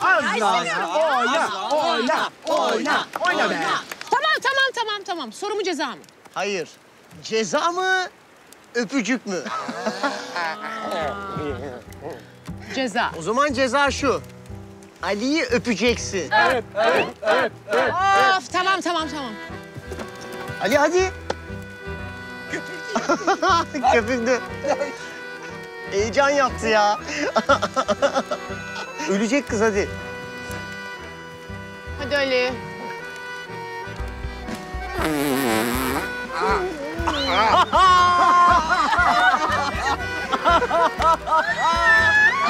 Az daha ya. Oyna, oyna, oyna, oyna be. Tamam tamam tamam tamam. Soru mu ceza mı? Hayır, ceza mı, öpücük mü? Ceza. O zaman ceza şu. Ali'yi öpeceksin. Evet, evet, evet, evet. Of tamam tamam tamam. Ali hadi. Köpürdü. Heyecan yaptı ya. Ölecek kız hadi. Hadi Ali.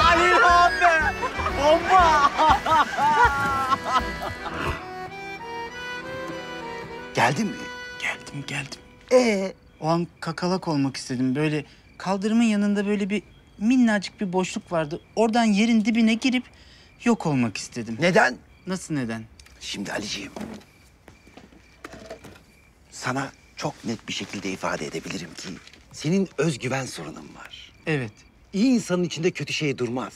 Ali abi. Bomba. Geldin mi? Geldim geldim. Ee? O an kakalak olmak istedim. Böyle kaldırımın yanında böyle bir minnacık bir boşluk vardı. Oradan yerin dibine girip yok olmak istedim. Neden? Nasıl neden? Şimdi Aliciğim. Sana çok net bir şekilde ifade edebilirim ki senin özgüven sorunun var. Evet. İyi insanın içinde kötü şey durmaz.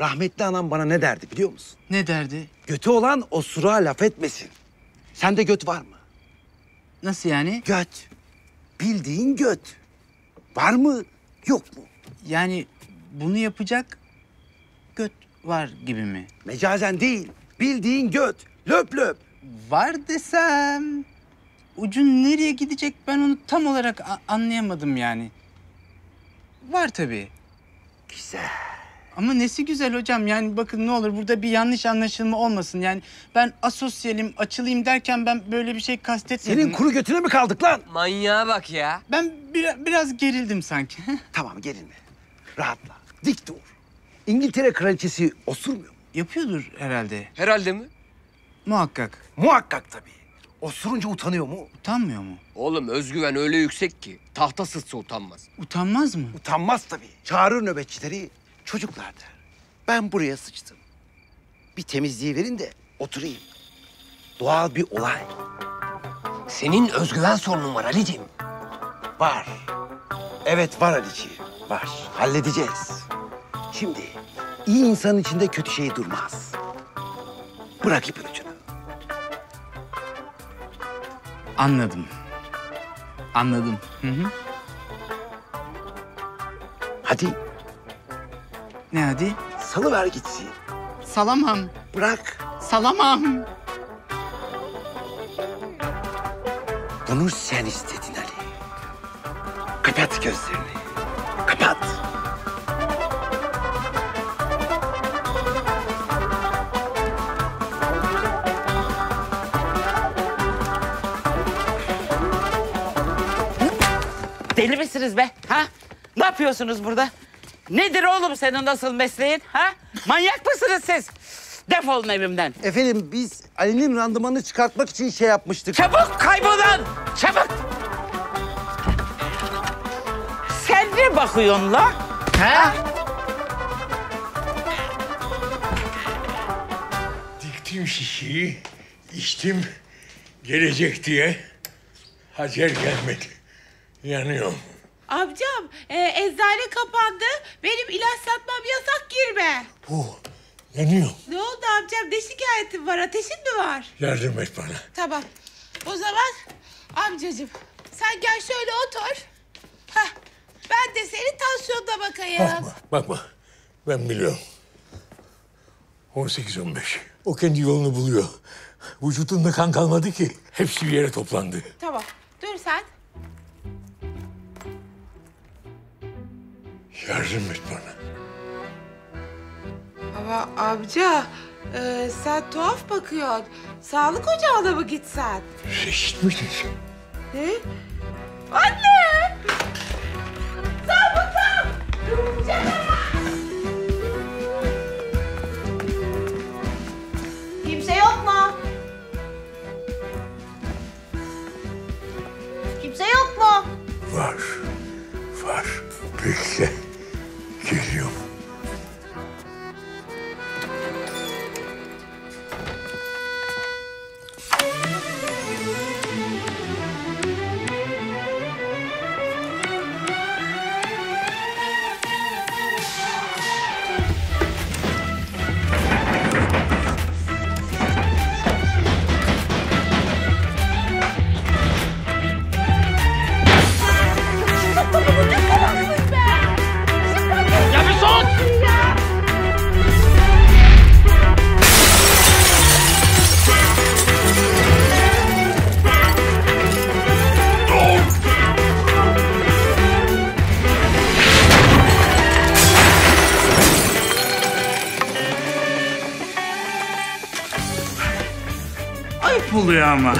Rahmetli anam bana ne derdi biliyor musun? Ne derdi? Götü olan o sura laf etmesin. Sende göt var mı? Nasıl yani? Göt. Bildiğin göt. Var mı? Yok mu? Yani bunu yapacak göt var gibi mi? Mecazen değil. Bildiğin göt. Löp löp. Var desem ucun nereye gidecek ben onu tam olarak anlayamadım yani. Var tabii. Güzel. Ama nesi güzel hocam yani bakın ne olur burada bir yanlış anlaşılma olmasın. Yani ben asosyalim, açılayım derken ben böyle bir şey kastetmedim. Senin kuru götüne mi kaldık lan? Manyağa bak ya. Ben bir, biraz gerildim sanki. tamam gerilme. Rahatla. Dik dur. İngiltere kraliçesi osurmuyor mu? Yapıyordur herhalde. Herhalde mi? Muhakkak. Muhakkak tabii. Osurunca utanıyor mu? Utanmıyor mu? Oğlum özgüven öyle yüksek ki tahta sızsa utanmaz. Utanmaz mı? Utanmaz tabii. Çağırır nöbetçileri. Çocuklar der. Ben buraya sıçtım. Bir temizliği verin de oturayım. Doğal bir olay. Senin özgüven sorunun var Ali'ciğim. Var. Evet var Alici. Var. Halledeceğiz. Şimdi iyi insanın içinde kötü şey durmaz. Bırak ipin ucunu. Anladım. Anladım. Hı hı. Hadi Ne hadi? salıver gitsin. Salamam. Bırak. Salamam. Bunu sen istedin Ali. Kapat gözlerini. Deli misiniz be? Ha? Ne yapıyorsunuz burada? Nedir oğlum senin nasıl mesleğin? Ha? Manyak mısınız siz? Defolun evimden. Efendim biz Ali'nin randımanını çıkartmak için şey yapmıştık. Çabuk kaybolun! Çabuk! Sen ne bakıyorsun la? Ha? Diktim şişeyi, içtim. Gelecek diye. Hacer gelmedi. Yanıyorum. Amcam e, eczane kapandı. Benim ilaç satmam yasak girme. Oh, yanıyorum. Ne oldu amcam? Ne şikayetin var? Ateşin mi var? Yardım et bana. Tamam. O zaman amcacığım sen gel şöyle otur. Heh, ben de senin tansiyonuna bakayım. Bakma, bakma. Ben biliyorum. 18-15. O kendi yolunu buluyor. Vücudunda kan kalmadı ki. Hepsi bir yere toplandı. Tamam. Dur sen. Yardım et bana. Ama amca e, sen tuhaf bakıyorsun. Sağlık ocağına mı gitsen? Reşit miydin sen? Ne? Anne! Zabıta! Kimse yok mu? Kimse yok mu? Var. Var. Bekle. Geliyorum. Ya ama.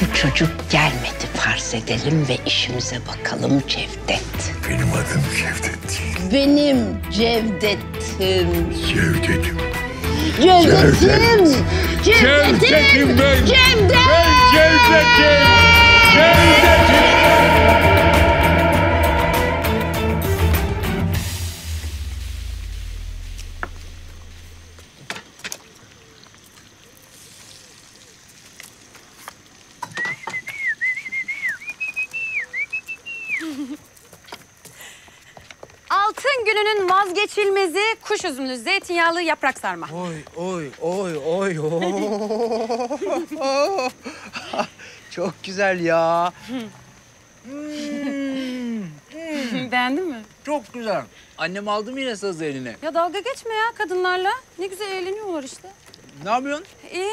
Bu çocuk gelmedi farz edelim ve işimize bakalım Cevdet. Benim adım Cevdet değil. Benim Cevdet'im. Cevdet'im. Cevdet'im. Cevdet'im ben. Cevdet. Ben Cevdet'im. Cevdet'im. Yaprak sarma. Oy oy oy oy oy. Çok güzel ya. Beğendin mi? Çok güzel. Annem aldı mı yine sazı eline? Ya dalga geçme ya kadınlarla. Ne güzel eğleniyorlar işte. Ne yapıyorsun? İyi.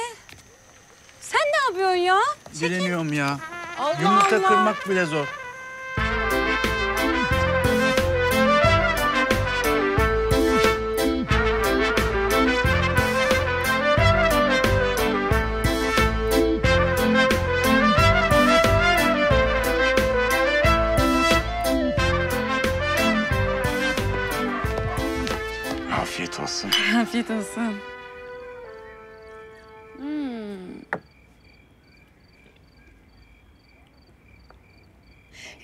Sen ne yapıyorsun ya? Direniyorum ya. Allah Yumurta Allah. kırmak bile zor. Olsun. Afiyet olsun. Hmm.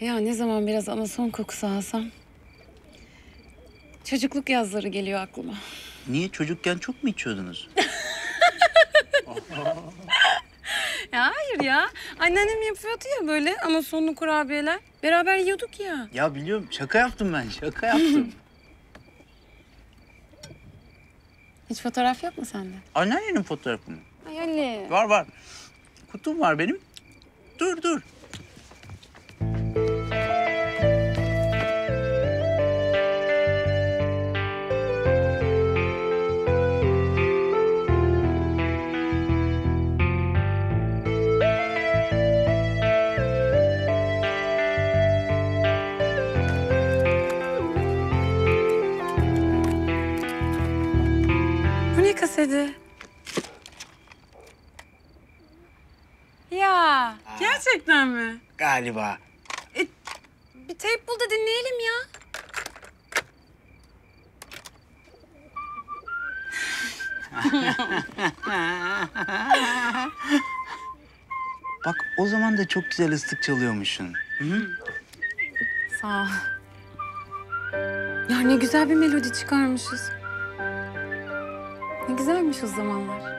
Ya ne zaman biraz anason kokusu alsam. Çocukluk yazları geliyor aklıma. Niye çocukken çok mu içiyordunuz? Ya hayır ya. Anneannem yapıyordu ya böyle anasonlu kurabiyeler. Beraber yiyorduk ya. Ya biliyorum şaka yaptım ben şaka yaptım. Hiç fotoğraf yok mu sende? Anneannenin fotoğrafı mı? Ay Ali. Var var. Kutum var benim. Dur dur. Kaseti? Ya gerçekten mi? Galiba. Bir teyp bul da dinleyelim ya. Bak o zaman da çok güzel ıslık çalıyormuşsun. Hı -hı. Sağ ol. Ya ne güzel bir melodi çıkarmışız. Ne güzelmiş o zamanlar.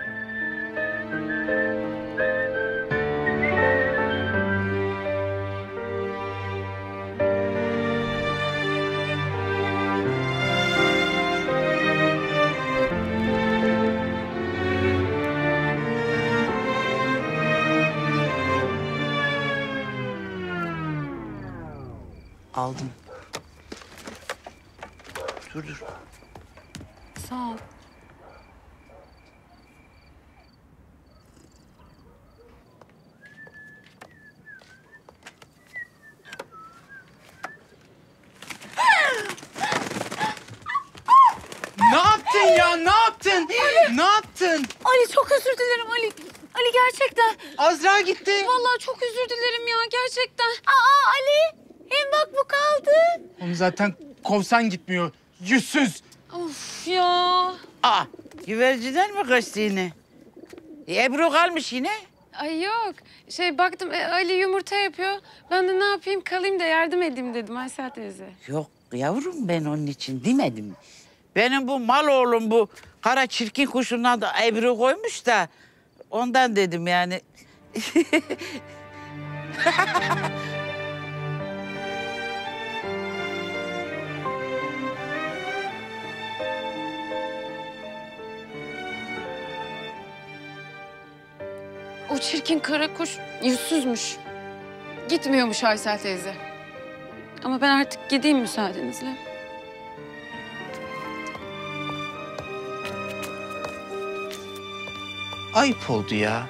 Azra gitti. Vallahi çok özür dilerim ya gerçekten. Aa Ali. Hem bak bu kaldı. Oğlum zaten kovsan gitmiyor. Yüzsüz. Of ya. Aa, güvercinen mi kaçtı yine? E, Ebru kalmış yine. Ay yok. Şey baktım e, Ali yumurta yapıyor. Ben de ne yapayım kalayım da yardım edeyim dedim Aysel teyze. Yok yavrum ben onun için demedim. Benim bu mal oğlum bu kara çirkin kuşun adı Ebru koymuş da ondan dedim yani. O çirkin kara kuş yüzsüzmüş. Gitmiyormuş Aysel teyze. Ama ben artık gideyim müsaadenizle. Ayıp oldu ya.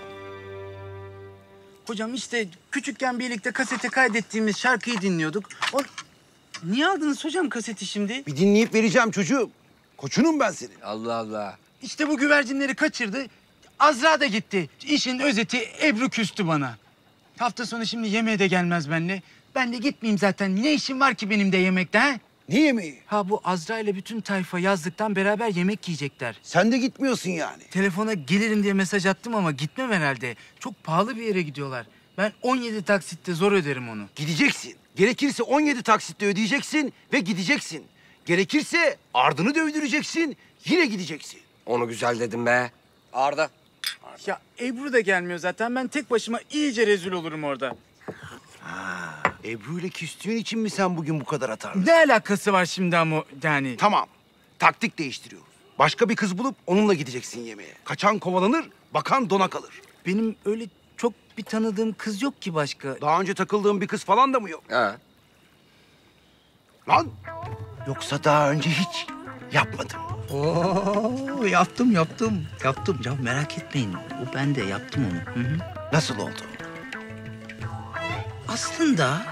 Hocam işte küçükken birlikte kasete kaydettiğimiz şarkıyı dinliyorduk. O... Niye aldınız hocam kaseti şimdi? Bir dinleyip vereceğim çocuğum. Koçunum ben senin. Allah Allah. İşte bu güvercinleri kaçırdı. Azra da gitti. İşin özeti Ebru küstü bana. Hafta sonu şimdi yemeğe de gelmez benimle. Ben de gitmeyeyim zaten. Ne işim var ki benim de yemekte ha? Ne yemeği? Ha bu Azra ile bütün tayfa yazlıktan beraber yemek yiyecekler. Sen de gitmiyorsun yani. Telefona gelirim diye mesaj attım ama gitmem herhalde. Çok pahalı bir yere gidiyorlar. Ben 17 taksitte zor öderim onu. Gideceksin. Gerekirse 17 taksitle ödeyeceksin ve gideceksin. Gerekirse ardını dövdüreceksin, yine gideceksin. Onu güzel dedim be. Arda. Ya Ebru da gelmiyor zaten. Ben tek başıma iyice rezil olurum orada. Ha, Ebru ile küstüğün için mi sen bugün bu kadar atarlısın? Ne alakası var şimdi ama yani? Tamam, taktik değiştiriyoruz. Başka bir kız bulup onunla gideceksin yemeğe. Kaçan kovalanır, bakan dona kalır. Benim öyle çok bir tanıdığım kız yok ki başka. Daha önce takıldığın bir kız falan da mı yok? He. Lan! Yoksa daha önce hiç yapmadın mı? Oo, yaptım yaptım. Yaptım. Ya merak etmeyin. O ben de yaptım onu. Hı hı. Nasıl oldu? Aslında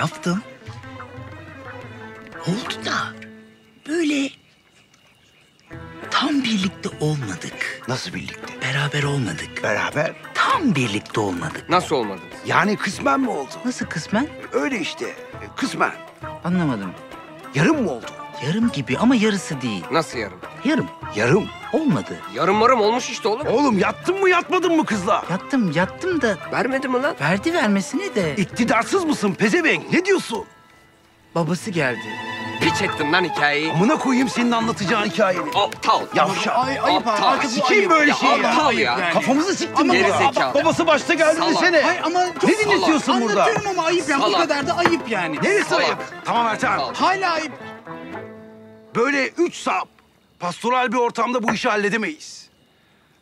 yaptım. Oldu da böyle tam birlikte olmadık. Nasıl birlikte? Beraber olmadık. Beraber? Tam birlikte olmadık. Nasıl olmadı? Yani kısmen mi oldu? Nasıl kısmen? Öyle işte, kısmen. Anlamadım. Yarım mı oldu? Yarım gibi ama yarısı değil. Nasıl yarım? Yarım. Yarım. Olmadı. Yarım marım olmuş işte oğlum. Oğlum yattın mı yatmadın mı kızla? Yattım yattım da Vermedi mi lan? verdi vermesine de İktidarsız mısın pezevenk? Ne diyorsun? Babası geldi. Piç ettin lan hikayeyi. Amına koyayım senin anlatacağın hikayeni. Aptal. Yavşak. Ay, ayıp ha, Aptal. artık bu Sikeyim ayıp. böyle Ya, şey ya. aptal ya. yani. Kafamızı siktin Ama- burada. Gerizekalı. Babası başta geldi Salak. desene. Hayır ama çok Ne dinletiyorsun burada? Anlatıyorum ama ayıp yani. Bu Salak. kadar da ayıp yani. Neresi Salak. ayıp? Tamam Ertan. Hala ayıp. Böyle üç sap, pastoral bir ortamda bu işi halledemeyiz.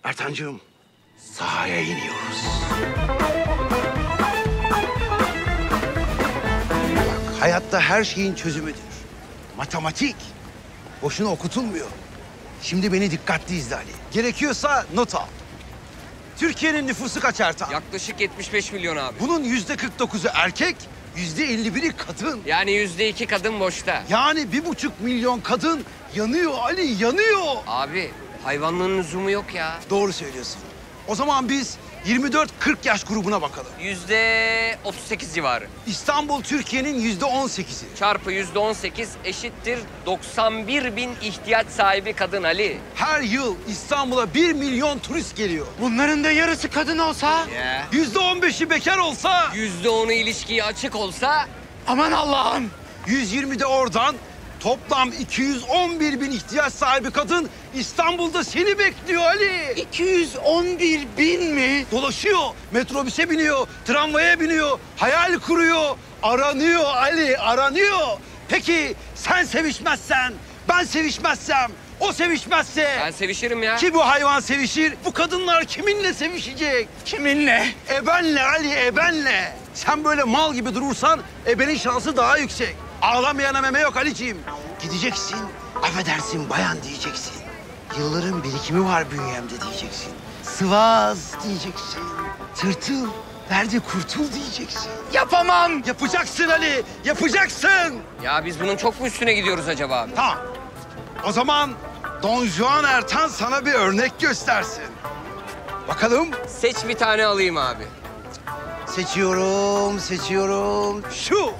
Ertancığım, sahaya iniyoruz. Bak, hayatta her şeyin çözümüdür. Matematik. Boşuna okutulmuyor. Şimdi beni dikkatli izle Ali. Gerekiyorsa not al. Türkiye'nin nüfusu kaç Ertan? Yaklaşık 75 milyon abi. Bunun yüzde 49'u erkek, yüzde 51'i kadın. Yani yüzde iki kadın boşta. Yani bir buçuk milyon kadın yanıyor Ali, yanıyor. Abi hayvanlığın lüzumu yok ya. Doğru söylüyorsun. O zaman biz 24-40 yaş grubuna bakalım. Yüzde 38 civarı. İstanbul Türkiye'nin yüzde 18'i. Çarpı yüzde 18 eşittir 91 bin ihtiyaç sahibi kadın Ali. Her yıl İstanbul'a 1 milyon turist geliyor. Bunların da yarısı kadın olsa. Ya. Yüzde 15'i bekar olsa, Yüzde onu ilişkiye açık olsa Aman Allah'ım. 120 de oradan toplam 211 bin ihtiyaç sahibi kadın İstanbul'da seni bekliyor Ali. 211 bin mi? Dolaşıyor, metrobüse biniyor, tramvaya biniyor, hayal kuruyor, aranıyor Ali, aranıyor. Peki sen sevişmezsen, ben sevişmezsem, o sevişmezse... ben sevişirim ya. Ki bu hayvan sevişir, bu kadınlar kiminle sevişecek? Kiminle? Ebenle Ali, ebenle. Sen böyle mal gibi durursan ebenin şansı daha yüksek. Ağlamayana meme yok Ali'ciğim. Gideceksin, affedersin bayan diyeceksin. Yılların birikimi var bünyemde diyeceksin. Sıvaz diyeceksin. Tırtıl Nerede kurtul diyeceksin. Yapamam. Yapacaksın Ali, yapacaksın. Ya biz bunun çok mu üstüne gidiyoruz acaba abi? Tamam. O zaman Don Juan Ertan sana bir örnek göstersin. Bakalım. Seç bir tane alayım abi. Seçiyorum, seçiyorum. Şu.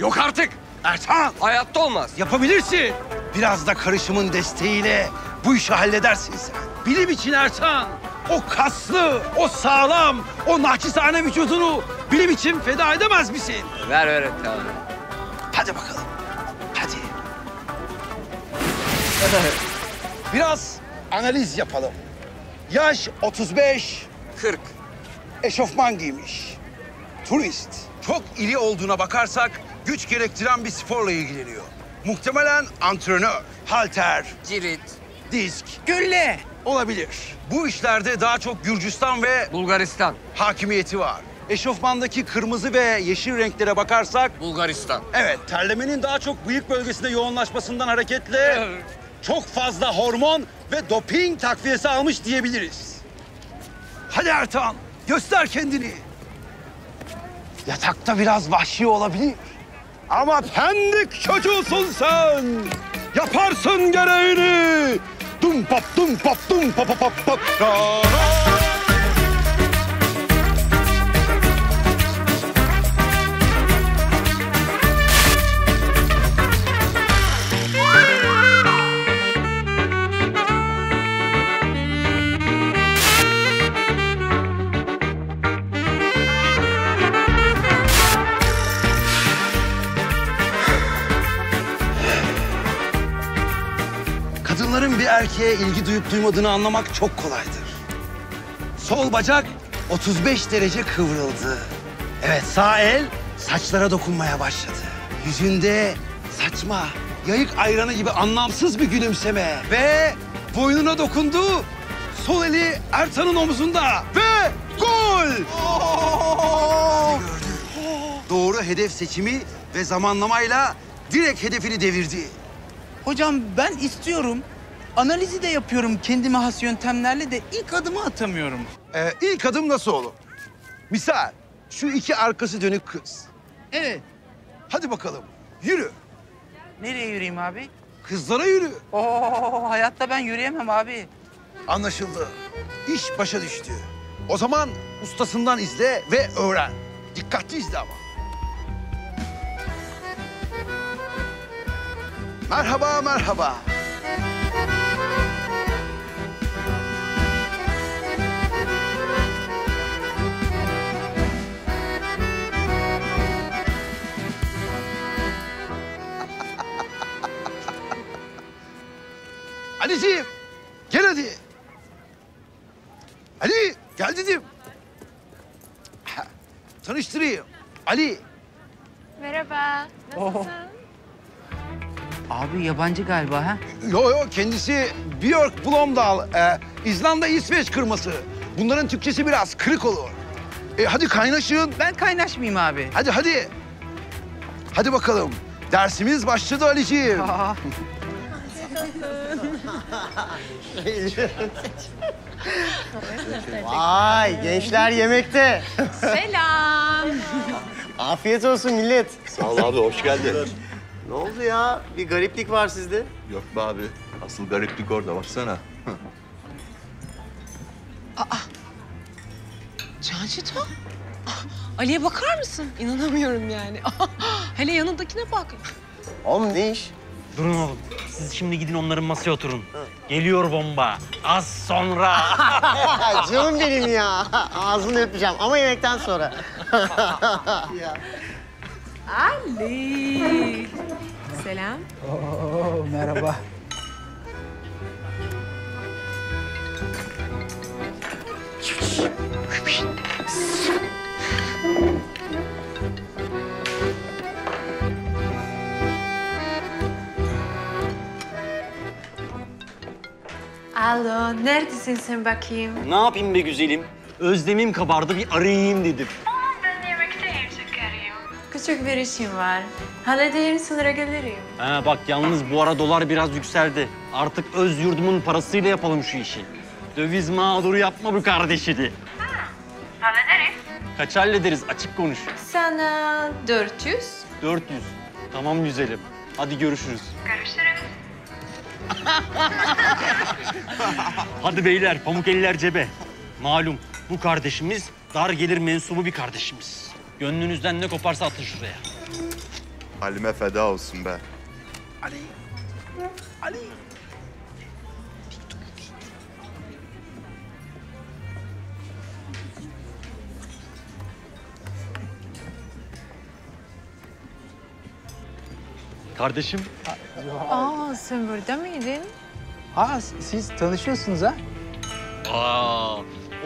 Yok artık. Ertan. Hayatta olmaz. Yapabilirsin. Biraz da karışımın desteğiyle bu işi halledersin sen. Bilim için Ertan. O kaslı, o sağlam, o naçizane vücudunu bilim için feda edemez misin? Ver ver abi. Hadi bakalım. Hadi. Biraz analiz yapalım. Yaş 35. 40. Eşofman giymiş. Turist. Çok iri olduğuna bakarsak güç gerektiren bir sporla ilgileniyor. Muhtemelen antrenör, halter, Cirit. disk, Gülle. olabilir. Bu işlerde daha çok Gürcistan ve Bulgaristan. hakimiyeti var. Eşofmandaki kırmızı ve yeşil renklere bakarsak Bulgaristan. Evet, terlemenin daha çok bıyık bölgesinde yoğunlaşmasından hareketle çok fazla hormon ve doping takviyesi almış diyebiliriz. Hadi Ertan, göster kendini. Yatakta biraz vahşi olabilir. Ama pendik çocuğusun sen. Yaparsın gereğini. Dum pap dum pap dum pap pap pap. Ra, bir erkeğe ilgi duyup duymadığını anlamak çok kolaydır. Sol bacak 35 derece kıvrıldı. Evet sağ el saçlara dokunmaya başladı. Yüzünde saçma, yayık ayranı gibi anlamsız bir gülümseme. Ve boynuna dokundu. Sol eli Ertan'ın omuzunda. Ve gol! Doğru hedef seçimi ve zamanlamayla direkt hedefini devirdi. Hocam ben istiyorum. Analizi de yapıyorum kendime has yöntemlerle de ilk adımı atamıyorum. Ee, ilk adım nasıl olur? Misal şu iki arkası dönük kız. Evet. Hadi bakalım yürü. Nereye yürüyeyim abi? Kızlara yürü. Oo, hayatta ben yürüyemem abi. Anlaşıldı. İş başa düştü. O zaman ustasından izle ve öğren. Dikkatli izle ama. Merhaba, merhaba. Ali'ciğim, gel hadi. Ali, gel dedim. Tanıştırayım. Ali. Merhaba. Oo. Abi yabancı galiba ha? Yo yo kendisi Björk Blomdahl, e, İzlanda İsveç kırması. Bunların Türkçesi biraz kırık olur. E, hadi kaynaşın. Ben kaynaşmayayım abi. Hadi hadi. Hadi bakalım. Dersimiz başladı Ali'ciğim. Aa. Vay gençler yemekte. Selam. Afiyet olsun millet. Sağ ol abi, hoş geldin. Ne oldu ya? Bir gariplik var sizde. Yok be abi, asıl gariplik orada, baksana. Cancito. Ah, Ali'ye bakar mısın? İnanamıyorum yani. Hele yanındakine bak. Oğlum ne iş? Durun oğlum. Siz şimdi gidin onların masaya oturun. Geliyor bomba. Az sonra. Canım benim ya. Ağzını öpeceğim ama yemekten sonra. ya. Ali. Selam. Oo, merhaba. Alo, neredesin sen bakayım? ne yapayım be güzelim? Özlemim kabardı bir arayayım dedim. Ben yemekteyim şekerim. Küçük bir işim var. Halledeyim sonra gelirim. Ha bak yalnız bu ara dolar biraz yükseldi. Artık öz yurdumun parasıyla yapalım şu işi. Döviz mağduru yapma bu kardeşini. Kaç hallederiz açık konuş. Sana 400. 400. Tamam güzelim. Hadi görüşürüz. Görüşürüz. Hadi beyler pamuk eller cebe. Malum bu kardeşimiz dar gelir mensubu bir kardeşimiz. Gönlünüzden ne koparsa atın şuraya. Halime feda olsun be. Ali. Ali. Kardeşim Aa sen burada mıydın? Ha siz tanışıyorsunuz ha? Aa,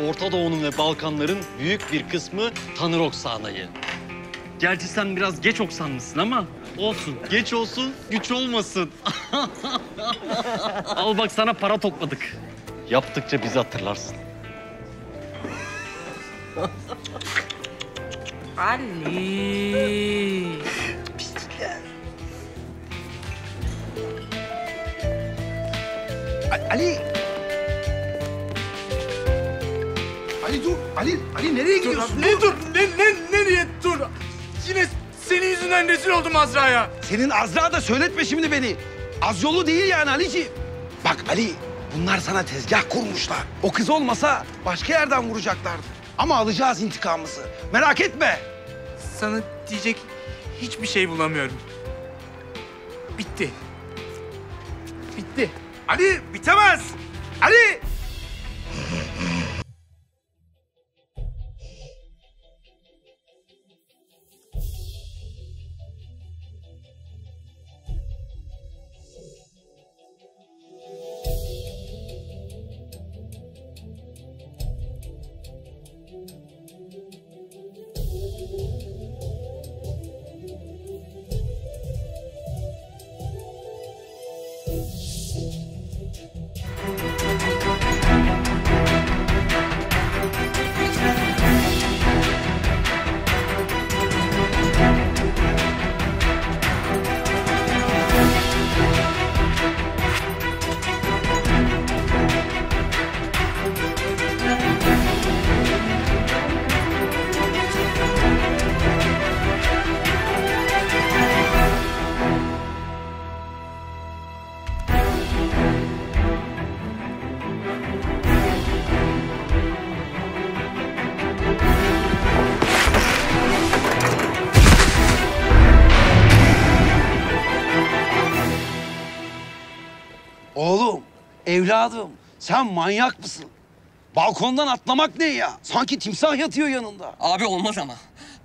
Orta Doğu'nun ve Balkanların büyük bir kısmı tanır Oksana'yı. Gerçi sen biraz geç oksanlısın ama olsun. Geç olsun, güç olmasın. Al bak sana para topladık. Yaptıkça bizi hatırlarsın. Ali. Ali. Ali dur. Ali, Ali nereye gidiyorsun? Ne dur? Ne, ne, nereye dur? Yine senin yüzünden rezil oldum Azra'ya. Senin Azra da söyletme şimdi beni. Az yolu değil yani Alici. Bak Ali, bunlar sana tezgah kurmuşlar. O kız olmasa başka yerden vuracaklardı. Ama alacağız intikamımızı. Merak etme. Sana diyecek hiçbir şey bulamıyorum. Ali bitemez. Ali! Evladım sen manyak mısın? Balkondan atlamak ne ya? Sanki timsah yatıyor yanında. Abi olmaz ama.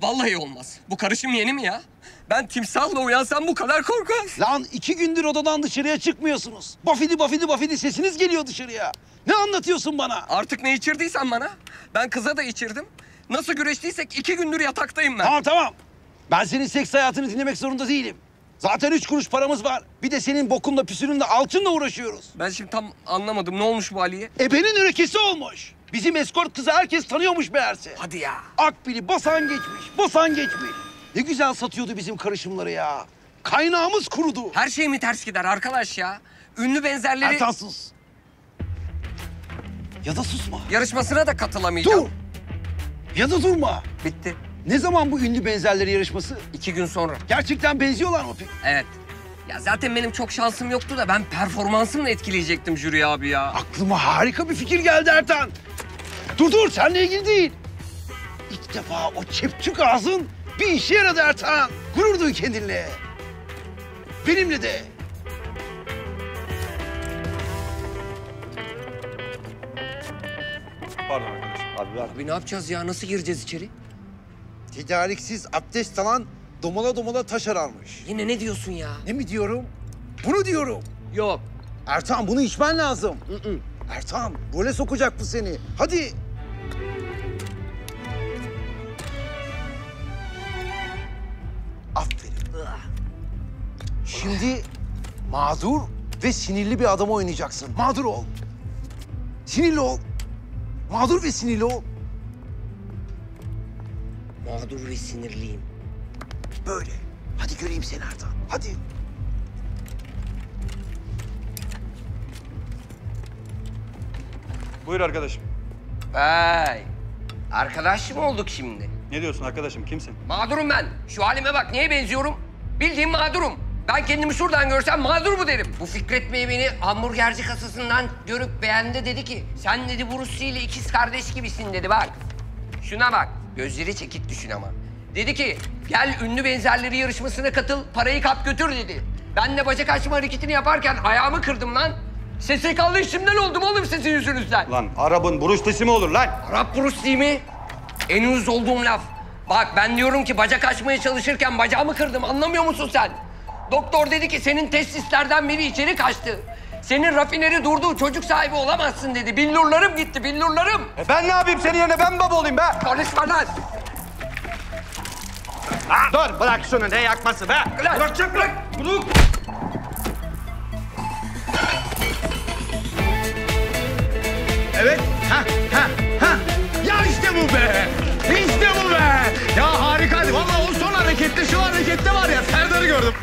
Vallahi olmaz. Bu karışım yeni mi ya? Ben timsahla uyansam bu kadar korkar. Lan iki gündür odadan dışarıya çıkmıyorsunuz. Bafidi bafidi bafidi sesiniz geliyor dışarıya. Ne anlatıyorsun bana? Artık ne içirdiysen bana. Ben kıza da içirdim. Nasıl güreştiysek iki gündür yataktayım ben. Tamam tamam. Ben senin seks hayatını dinlemek zorunda değilim. Zaten üç kuruş paramız var. Bir de senin bokunla püsürünle altınla uğraşıyoruz. Ben şimdi tam anlamadım. Ne olmuş bu Ali'ye? Ebenin örekesi olmuş. Bizim eskort kızı herkes tanıyormuş meğerse. Hadi ya. Akbil'i basan geçmiş, basan geçmiş. Ne güzel satıyordu bizim karışımları ya. Kaynağımız kurudu. Her şey mi ters gider arkadaş ya? Ünlü benzerleri... Ertan sus. Ya da susma. Yarışmasına da katılamayacağım. Dur. Ya da durma. Bitti. Ne zaman bu ünlü benzerleri yarışması? İki gün sonra. Gerçekten benziyorlar mı peki? Evet. Ya zaten benim çok şansım yoktu da ben performansımla etkileyecektim jüriyi abi ya. Aklıma harika bir fikir geldi Ertan. Dur dur seninle ilgili değil. İlk defa o çepçük ağzın bir işe yaradı Ertan. Gurur duy kendinle. Benimle de. Pardon arkadaşım. Abi. Abi ne yapacağız ya? Nasıl gireceğiz içeri? Tedariksiz abdest alan domala domala taş ararmış. Yine ne diyorsun ya? Ne mi diyorum? Bunu diyorum. Yok. Ertan bunu içmen lazım. Ertan role sokacak bu seni. Hadi. Aferin. Şimdi mağdur ve sinirli bir adam oynayacaksın. Mağdur ol. Sinirli ol. Mağdur ve sinirli ol. Mağdur ve sinirliyim. Böyle. Hadi göreyim seni Ertan. Hadi. Buyur arkadaşım. Vay. Arkadaş mı olduk şimdi? Ne diyorsun arkadaşım kimsin? Mağdurum ben. Şu halime bak neye benziyorum? Bildiğim mağdurum. Ben kendimi şuradan görsem mağdur mu derim. Bu Fikret Bey beni hamburgerci kasasından görüp beğendi dedi ki... ...sen dedi Bruce Lee ile ikiz kardeş gibisin dedi bak. Şuna bak. Gözleri çekik düşün ama. Dedi ki gel ünlü benzerleri yarışmasına katıl parayı kap götür dedi. Ben de bacak açma hareketini yaparken ayağımı kırdım lan. SSK'lı işimden oldum oğlum sizin yüzünüzden. Lan Arap'ın Bruce Lee'si mi olur lan? Arap Lee mi? En uyuz olduğum laf. Bak ben diyorum ki bacak açmaya çalışırken bacağımı kırdım. Anlamıyor musun sen? Doktor dedi ki senin testislerden biri içeri kaçtı. Senin rafineri durdu, çocuk sahibi olamazsın dedi. Billurlarım gitti, billurlarım. E ben ne yapayım senin yerine ben baba olayım be? Konuşma lan. Dur bırak şunu ne yakması be? Bırakacak bırak. Bunu Evet. Ha, ha, ha. Ya işte bu be. İşte bu be. Ya harikaydı. Vallahi o son harekette, şu harekette var ya Serdar'ı gördüm.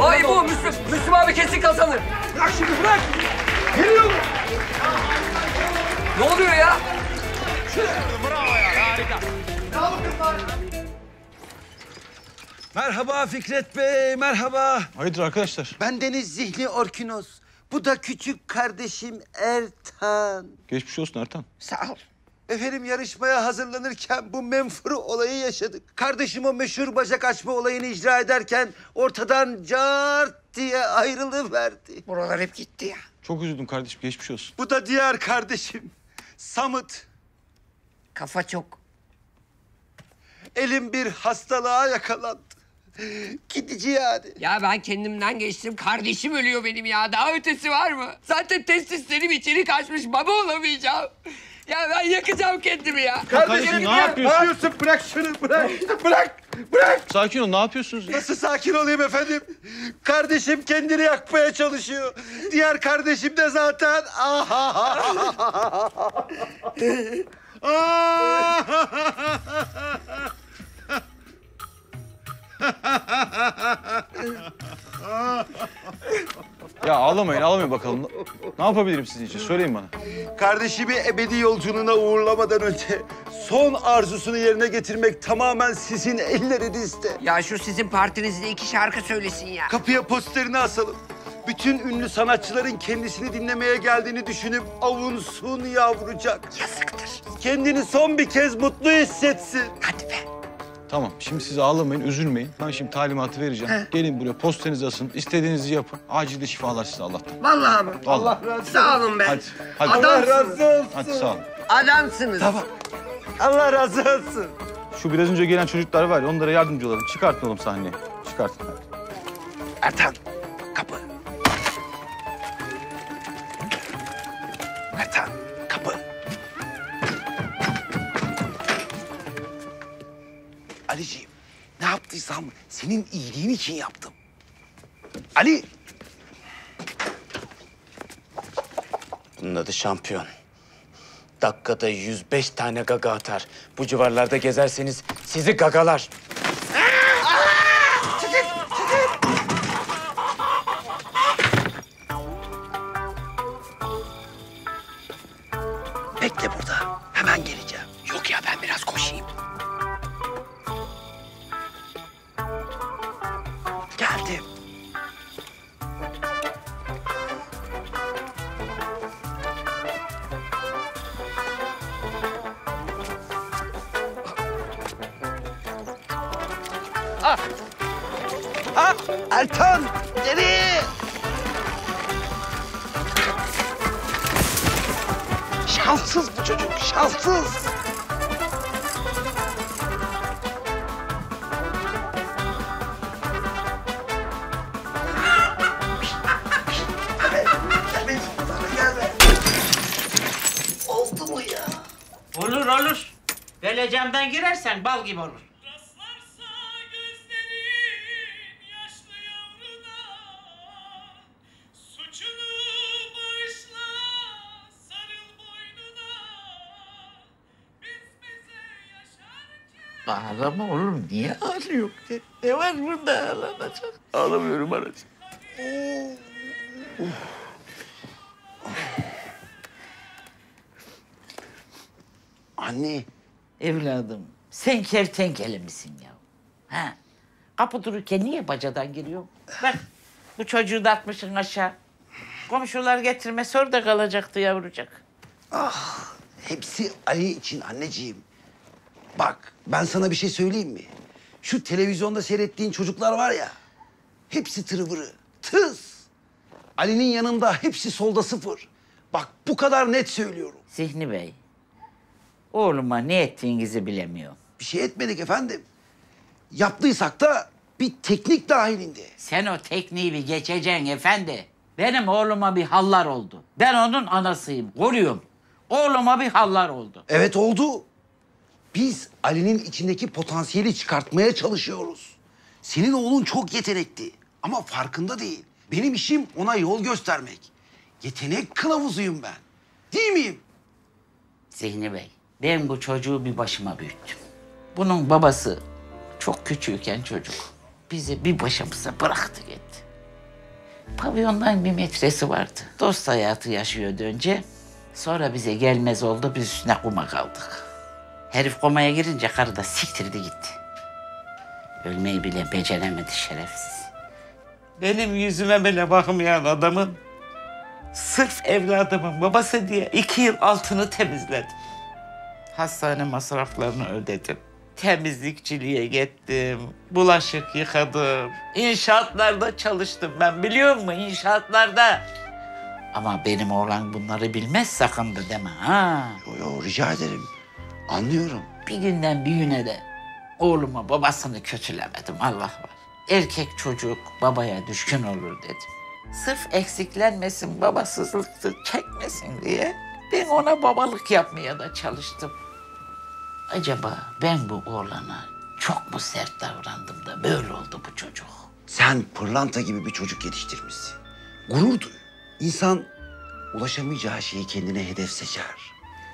Ay bu Müslüm, Müslüm abi kesin kazanır. Bırak şimdi bırak. Geliyor. Ne oluyor ya? Bravo ya harika. Merhaba Fikret Bey, merhaba. Hayırdır arkadaşlar? Ben Deniz Zihni Orkinos. Bu da küçük kardeşim Ertan. Geçmiş olsun Ertan. Sağ ol. Efendim yarışmaya hazırlanırken bu menfur olayı yaşadık. Kardeşim o meşhur bacak açma olayını icra ederken ortadan cart diye ayrılıverdi. Buralar hep gitti ya. Çok üzüldüm kardeşim, geçmiş olsun. Bu da diğer kardeşim Samut. Kafa çok. Elim bir hastalığa yakalandı. Gidici yani. Ya ben kendimden geçtim. Kardeşim ölüyor benim ya. Daha ötesi var mı? Zaten testislerim içeri kaçmış. Baba olamayacağım. Ya ben yakacağım kendimi ya. Kardeşim ne yapıyorsun? Ne yapıyorsun? Bırak şunu bırak. Bırak. Bırak. Sakin ol, ne yapıyorsunuz? Nasıl sakin olayım efendim? Kardeşim kendini yakmaya çalışıyor. Diğer kardeşim de zaten... Ya ağlamayın, ağlamayın bakalım. Ne yapabilirim sizin için? Söyleyin bana. Kardeşimi ebedi yolculuğuna uğurlamadan önce son arzusunu yerine getirmek tamamen sizin ellerinizde. Ya şu sizin partinizde iki şarkı söylesin ya. Kapıya posterini asalım. Bütün ünlü sanatçıların kendisini dinlemeye geldiğini düşünüp avunsun yavrucak. Yazıktır. Kendini son bir kez mutlu hissetsin. Hadi be. Tamam, şimdi siz ağlamayın, üzülmeyin. Ben şimdi talimatı vereceğim. Gelin buraya, posterinizi asın, istediğinizi yapın. Acilde şifalar size Allah'tan. Vallahi mi? Allah razı olsun. Sağ olun be. Hadi, hadi. Allah razı olsun. Hadi sağ olun. Adamsınız. Tamam. Allah razı olsun. Şu biraz önce gelen çocuklar var ya, onlara yardımcı olalım. Çıkartın oğlum sahneye. Çıkartın. Ertan, kapı. Ertan, Aliciğim, ne yaptıysam senin iyiliğin için yaptım. Ali! Bunun adı şampiyon. Dakikada 105 tane gaga atar. Bu civarlarda gezerseniz sizi gagalar. Gibi olur. Ağlama oğlum. Niye ağlıyor? Ne, ne var burada ağlanacak? Ağlamıyorum anacığım. Anne. Evladım sen kertenkele misin ya? Ha? Kapı dururken niye bacadan giriyor? Bak bu çocuğu da atmışsın aşağı. Komşular getirmesi orada kalacaktı yavrucak. Ah, hepsi Ali için anneciğim. Bak, ben sana bir şey söyleyeyim mi? Şu televizyonda seyrettiğin çocuklar var ya, hepsi tırvırı, tıs. Ali'nin yanında hepsi solda sıfır. Bak bu kadar net söylüyorum. Zihni Bey, oğluma ne ettiğinizi bilemiyorum. Bir şey etmedik efendim. Yaptıysak da bir teknik dahilinde. Sen o tekniği bir geçeceksin efendi. Benim oğluma bir hallar oldu. Ben onun anasıyım, koruyum. Oğluma bir hallar oldu. Evet oldu. Biz Ali'nin içindeki potansiyeli çıkartmaya çalışıyoruz. Senin oğlun çok yetenekli ama farkında değil. Benim işim ona yol göstermek. Yetenek kılavuzuyum ben. Değil miyim? Zihni Bey, ben bu çocuğu bir başıma büyüttüm. Bunun babası çok küçükken çocuk. Bizi bir başımıza bıraktı gitti. Pavyondan bir metresi vardı. Dost hayatı yaşıyordu önce. Sonra bize gelmez oldu, biz üstüne kuma kaldık. Herif komaya girince karı da siktirdi gitti. Ölmeyi bile beceremedi şerefsiz. Benim yüzüme bile bakmayan adamın sırf evladımın babası diye iki yıl altını temizledim. Hastane masraflarını ödedim. Temizlikçiliğe gittim. Bulaşık yıkadım. İnşaatlarda çalıştım ben biliyor musun? İnşaatlarda. Ama benim oğlan bunları bilmez sakın da deme ha. Yo, yo, rica ederim. Anlıyorum. Bir günden bir güne de oğluma babasını kötülemedim Allah var. Erkek çocuk babaya düşkün olur dedim. Sırf eksiklenmesin, babasızlıktı çekmesin diye ben ona babalık yapmaya da çalıştım. Acaba ben bu oğlana çok mu sert davrandım da böyle oldu bu çocuk? Sen pırlanta gibi bir çocuk yetiştirmişsin. Gurur duy. İnsan ulaşamayacağı şeyi kendine hedef seçer.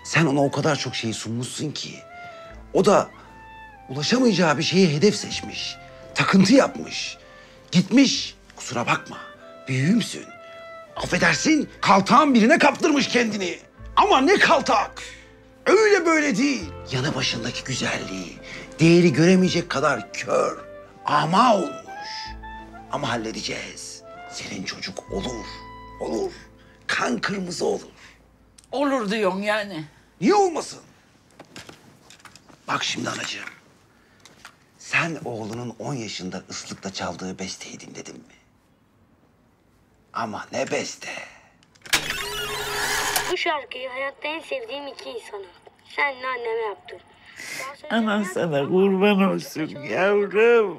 Sen ona o kadar çok şey sunmuşsun ki. O da ulaşamayacağı bir şeye hedef seçmiş. Takıntı yapmış. Gitmiş. Kusura bakma. Büyüğümsün. Affedersin kaltağın birine kaptırmış kendini. Ama ne kaltak. Öyle böyle değil. Yanı başındaki güzelliği, değeri göremeyecek kadar kör, ama olmuş. Ama halledeceğiz. Senin çocuk olur, olur. Kan kırmızı olur. Olur diyorsun yani. Niye olmasın? Bak şimdi anacığım. Sen oğlunun 10 yaşında ıslıkla çaldığı besteyi dinledin mi? Ama ne beste. Bu şarkıyı hayatta en sevdiğim iki insana. Senle anneme yaptım. Anan sana kurban olsun yavrum.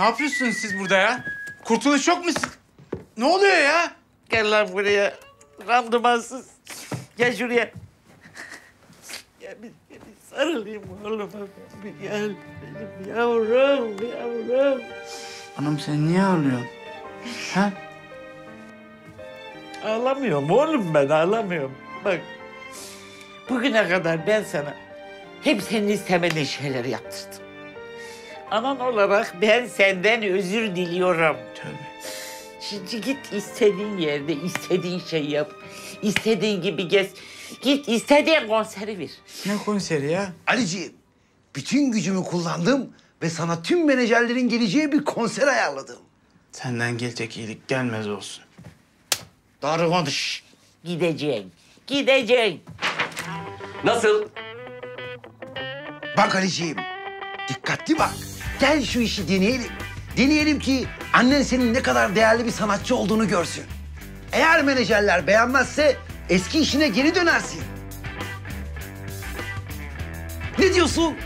Ne yapıyorsunuz siz burada ya? Kurtuluş yok mu? siz- Ne oluyor ya? Gel lan buraya. Randımansız. Gel şuraya. Gel bir, gel bir sarılayım oğluma. ben Bir gel benim yavrum, yavrum. Anam sen niye ağlıyorsun? Ha? Ağlamıyorum oğlum ben ağlamıyorum. Bak bugüne kadar ben sana hep senin istemediğin şeyleri yaptırdım. Anan olarak ben senden özür diliyorum. Şimdi git istediğin yerde istediğin şeyi yap. İstediğin gibi gez. Git istediğin konseri ver. Ne konseri ya? Aliciğim, bütün gücümü kullandım ve sana tüm menajerlerin geleceği bir konser ayarladım. Senden gelecek iyilik gelmez olsun. Doğru konuş. Gideceksin. Gideceksin. Nasıl? Bak Aliciğim, dikkatli bak. Gel şu işi deneyelim. Deneyelim ki annen senin ne kadar değerli bir sanatçı olduğunu görsün. Eğer menajerler beğenmezse eski işine geri dönersin. Ne diyorsun?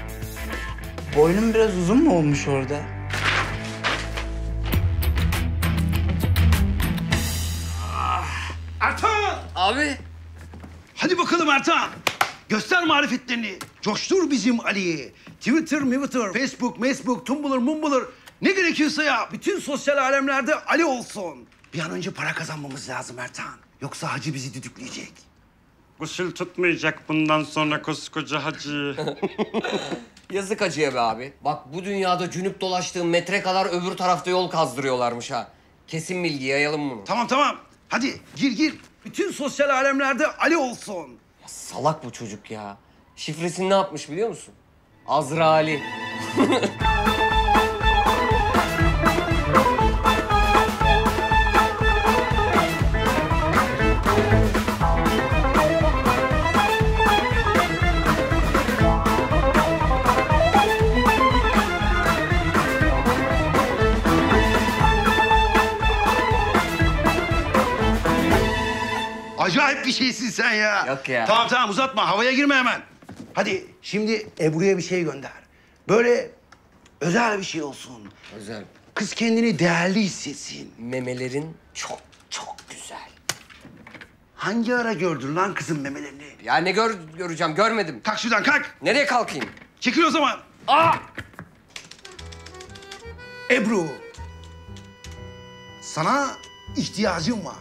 Boynum biraz uzun mu olmuş orada? Ertan! Abi. Hadi bakalım Ertan. Göster marifetlerini. Coştur bizim Ali'yi. Twitter, Twitter, Facebook, Facebook, Tumblr, Mumbler. Ne gerekiyorsa ya. Bütün sosyal alemlerde Ali olsun. Bir an önce para kazanmamız lazım Ertan. Yoksa hacı bizi düdükleyecek. Gusül tutmayacak bundan sonra koskoca hacı. Yazık acıya be abi. Bak bu dünyada cünüp dolaştığım metre kadar öbür tarafta yol kazdırıyorlarmış ha. Kesin bilgi yayalım bunu. Tamam tamam. Hadi gir gir. Bütün sosyal alemlerde Ali olsun. Salak bu çocuk ya. Şifresini ne yapmış biliyor musun? Azraili. Acayip bir şeysin sen ya. Yok ya. Tamam tamam uzatma. Havaya girme hemen. Hadi şimdi Ebru'ya bir şey gönder. Böyle özel bir şey olsun. Özel. Kız kendini değerli hissetsin. Memelerin çok çok güzel. Hangi ara gördün lan kızın memelerini? Ya ne gör, göreceğim görmedim. Kalk şuradan kalk. Nereye kalkayım? Çekil o zaman. Aa! Ebru. Sana ihtiyacım var.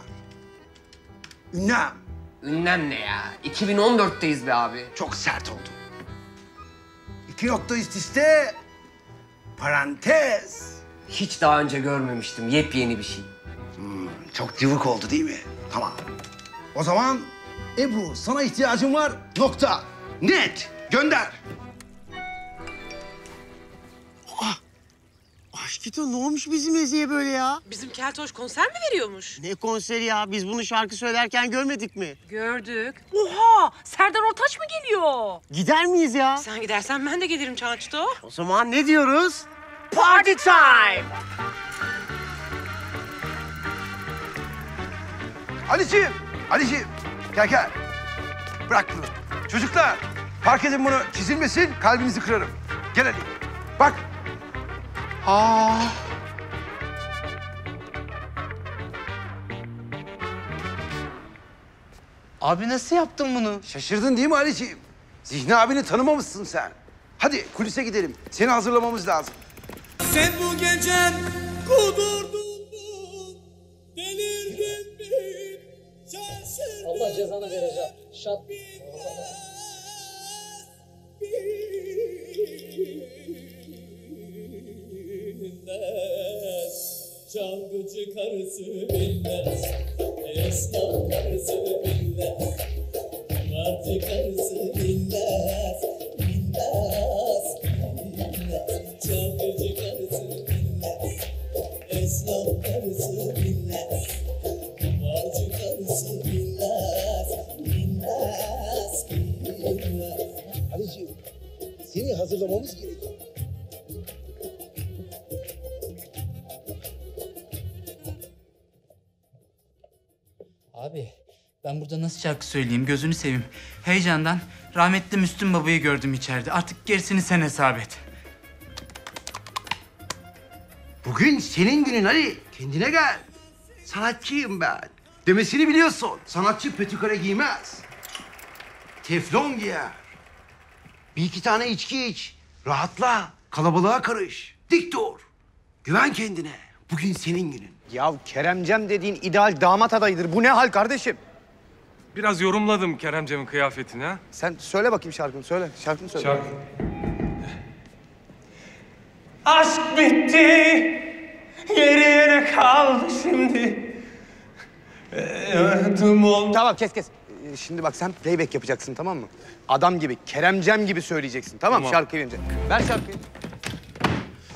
Ünlem. Ünlem ne ya? 2014'teyiz be abi. Çok sert oldu. İki nokta üst üste parantez. Hiç daha önce görmemiştim. Yepyeni bir şey. Hmm, çok cıvık oldu değil mi? Tamam. O zaman Ebru sana ihtiyacım var. Nokta. Net. Gönder. Aşkito ne olmuş bizim Ezi'ye böyle ya? Bizim Keltoş konser mi veriyormuş? Ne konseri ya? Biz bunu şarkı söylerken görmedik mi? Gördük. Oha! Serdar Ortaç mı geliyor? Gider miyiz ya? Sen gidersen ben de gelirim Çağaçto. O zaman ne diyoruz? Party time! Ali'ciğim. Ali'ciğim. Gel gel. Bırak bunu. Çocuklar fark edin bunu. Çizilmesin kalbinizi kırarım. Gel Ali. Bak. Aa. Abi nasıl yaptın bunu? Şaşırdın değil mi Ali'ciğim? Zihni abini tanımamışsın sen. Hadi kulise gidelim. Seni hazırlamamız lazım. Sen bu gece kudurdun mu? Delirdin mi? Şaşırdın Allah cezanı verecek. Şat. bilmez Çalgıcı karısı bilmez. Esnaf karısı bilmez. Kumarcı karısı bilmez. Bilmez. Bilmez. Çalgıcı karısı bilmez. Esnaf karısı bilmez. Kumarcı karısı bilmez. Bilmez. Bilmez. Ali'ciğim seni hazırlamamız gerekiyor. Abi ben burada nasıl şarkı söyleyeyim gözünü seveyim. Heyecandan rahmetli Müslüm Baba'yı gördüm içeride. Artık gerisini sen hesap et. Bugün senin günün Ali. Kendine gel. Sanatçıyım ben. Demesini biliyorsun. Sanatçı petikare giymez. Teflon giyer. Bir iki tane içki iç. Rahatla. Kalabalığa karış. Dik dur. Güven kendine. Bugün senin günün. Ya Keremcem dediğin ideal damat adayıdır. Bu ne hal kardeşim? Biraz yorumladım Keremcem'in kıyafetini ha. Sen söyle bakayım şarkını söyle. Şarkını söyle. Şarkı. Aşk bitti. Geriye ne kaldı şimdi? Öldüm ol. Tamam kes kes. Ee, Şimdi bak sen playback yapacaksın tamam mı? Adam gibi, Keremcem gibi söyleyeceksin tamam mı? Tamam. Şarkıyı önce. Ver şarkıyı.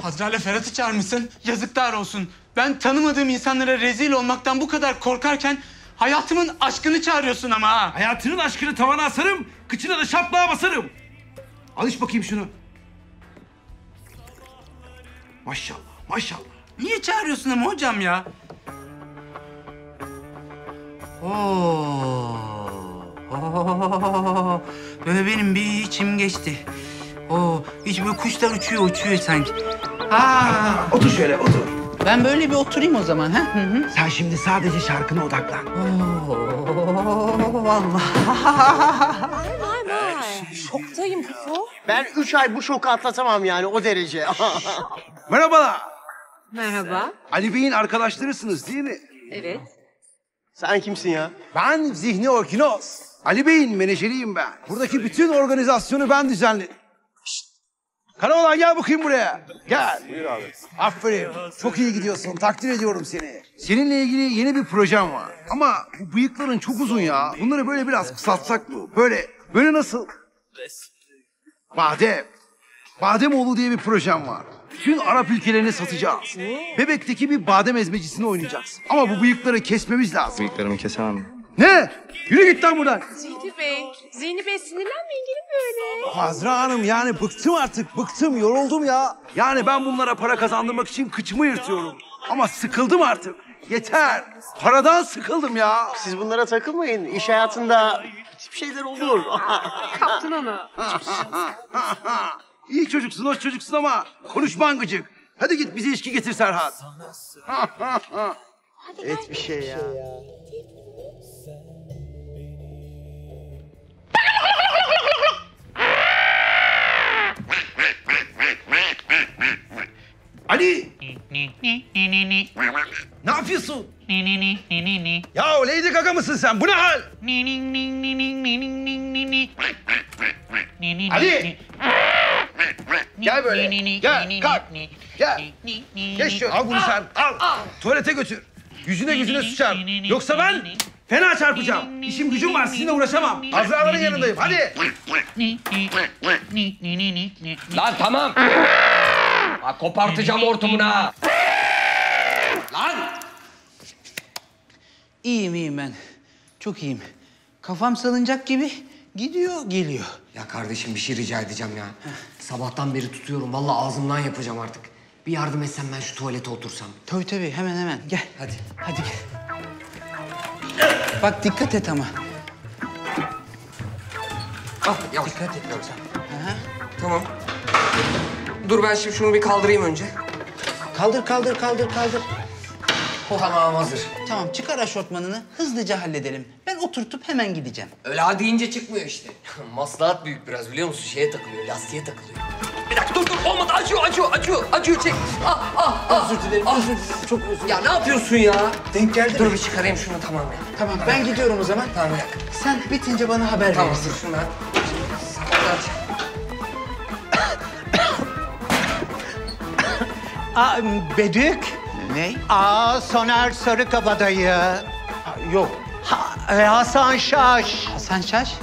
Hazra'yla Ferhat'ı çağırmışsın. Yazıklar olsun. Ben tanımadığım insanlara rezil olmaktan bu kadar korkarken hayatımın aşkını çağırıyorsun ama ha. Hayatının aşkını tavana asarım. Kıçına da şaplığa basarım. Alış bakayım şunu. Maşallah, maşallah. Niye çağırıyorsun ama hocam ya? Oo. Oo. Böyle benim bir içim geçti. Oo, hiç böyle kuşlar uçuyor uçuyor sanki. Aa. Otur şöyle, otur. Ben böyle bir oturayım o zaman ha. Hı hı. Sen şimdi sadece şarkına odaklan. Oo, vallahi. Şoktayım Pufo. Ben üç ay bu şoku atlatamam yani o derece. Merhabalar. Merhaba. Ali Bey'in arkadaşlarısınız değil mi? Evet. Sen kimsin ya? Ben Zihni Orkinos. Ali Bey'in menajeriyim ben. Buradaki bütün organizasyonu ben düzenledim. Karaoğlan gel bakayım buraya. Gel. Buyur abi. Aferin. Çok iyi gidiyorsun. Takdir ediyorum seni. Seninle ilgili yeni bir projem var. Ama bu bıyıkların çok uzun ya. Bunları böyle biraz kısaltsak mı? Böyle, böyle nasıl? Badem. Bademoğlu diye bir projem var. Bütün Arap ülkelerini satacağız. Bebek'teki bir badem ezmecisini oynayacaksın. Ama bu bıyıkları kesmemiz lazım. Bıyıklarımı kesemem. Ne? Yürü git lan buradan. Zihni Bey, Zihni Bey sinirlenmeyin gelin böyle. Azra Hanım yani bıktım artık. Bıktım, yoruldum ya. Yani ben bunlara para kazandırmak için kıçımı yırtıyorum. Ama sıkıldım artık. Yeter. Paradan sıkıldım ya. Siz bunlara takılmayın. İş hayatında tip şeyler olur. Kaptın onu. İyi çocuksun, hoş çocuksun ama konuşman gıcık. Hadi git bize içki getir Serhat. Et bir şey ya. Ali! Ne yapıyorsun? Ya Lady Gaga mısın sen? Bu ne hal? Ali! Gel böyle. Gel, kalk. Gel. Geç şöyle. Al bunu sen. Al. Tuvalete götür. Yüzüne yüzüne sıçar. Yoksa ben fena çarpacağım. İşim gücüm var. Sizinle uğraşamam. Azraların yanındayım. Hadi. Lan tamam. Ha, kopartacağım ortamına. Lan! İyiyim iyiyim ben. Çok iyiyim. Kafam salınacak gibi gidiyor geliyor. Ya kardeşim bir şey rica edeceğim ya. Sabahtan beri tutuyorum. Vallahi ağzımdan yapacağım artık. Bir yardım etsen ben şu tuvalete otursam. Tabii tabii hemen hemen gel. Hadi. Hadi gel. Bak dikkat et ama. Ah yavaş. Dikkat et Tamam. Dur ben şimdi şunu bir kaldırayım önce. Kaldır kaldır kaldır kaldır. Tamam hazır. Tamam çıkar aşortmanını hızlıca halledelim. Ben oturtup hemen gideceğim. Öyle ha deyince çıkmıyor işte. Maslahat büyük biraz biliyor musun? Şeye takılıyor, lastiğe takılıyor. Bir dakika dur dur olmadı acıyor acıyor acıyor acıyor çek. Ah ah ah. Özür dilerim özür dilerim çok özür dilerim. Ya ne yapıyorsun ya? Denk geldi Dur mi? bir çıkarayım şunu tamam ya. Tamam ben gidiyorum o zaman. Tamam bir dakika. Sen bitince bana haber Tamam verirsin. dur şunu ben. Aa, Bedük. Ne? Aa, Soner Sarıkabadayı. Yok. Ha, e, Hasan Şaş. Hasan Şaş?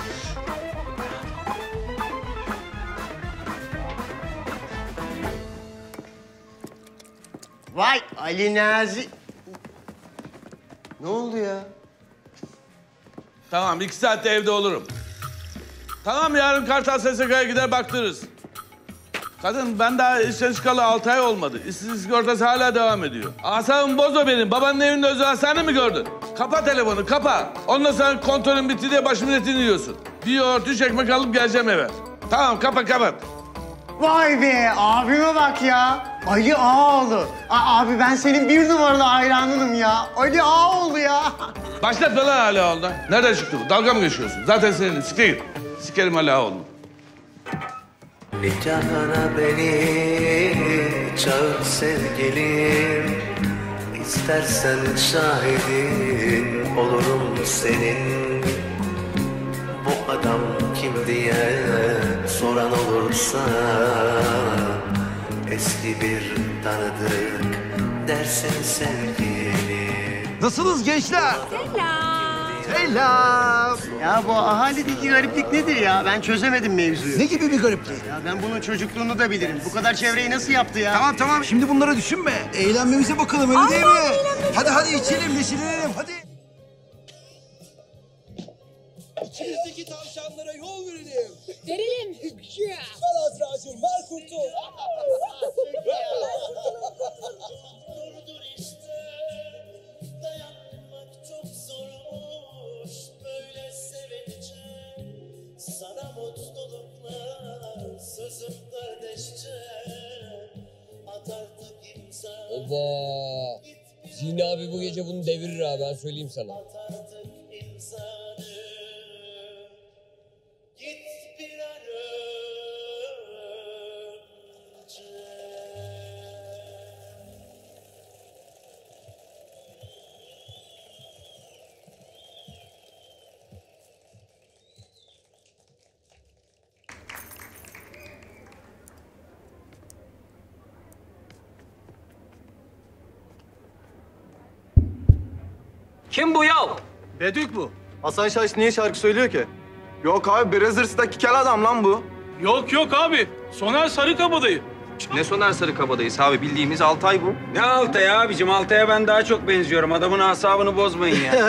Vay Ali Nazi. Ne oldu ya? Tamam iki saatte evde olurum. Tamam yarın Kartal SSK'ya gider baktırırız. Kadın ben daha işten çıkalı altı ay olmadı. İşsizlik sigortası hala devam ediyor. Asabımı bozma benim. Babanın evinde özel hastane mi gördün? Kapa telefonu kapa. Ondan sonra kontrolün bitti diye başımın etini yiyorsun. Bir yoğurt üç ekmek alıp geleceğim eve. Tamam kapa kapat. Vay be abime bak ya. Ali Ağaoğlu. A- abi ben senin bir numaralı hayranınım ya. Ali Ağaoğlu ya. Başlatma lan hala oğluna. Nereden çıktı bu? Dalga mı geçiyorsun? Zaten senin. Sike git. Sikerim hala oğlunu. Nikahına beni çağır sevgilim İstersen şahidin olurum senin Bu adam kim diye soran olursa Eski bir tanıdık dersin sevgilim Nasılsınız gençler? Selam. Ya bu ahalideki gariplik nedir ya? Ben çözemedim mevzuyu. Ne gibi bir gariplik? Ya ben bunun çocukluğunu da bilirim. Bu kadar çevreyi nasıl yaptı ya? Tamam tamam şimdi bunları düşünme. Eğlenmemize bakalım öyle değil mi? Hadi hadi içelim neşelenelim hadi. İçimizdeki tavşanlara yol verelim. Verelim. Ver Azra'cığım ver kurtul. Oba. Zihni abi bu gece bunu devirir ha ben söyleyeyim sana. Kim bu yav? Bedük bu. Hasan Şaş niye şarkı söylüyor ki? Yok abi Brazzers'daki kel adam lan bu. Yok yok abi. Soner Sarıkabadayı. Ne Soner Sarıkabadayısı abi bildiğimiz Altay bu. Ne Altay abicim? Altay'a ben daha çok benziyorum. Adamın asabını bozmayın ya.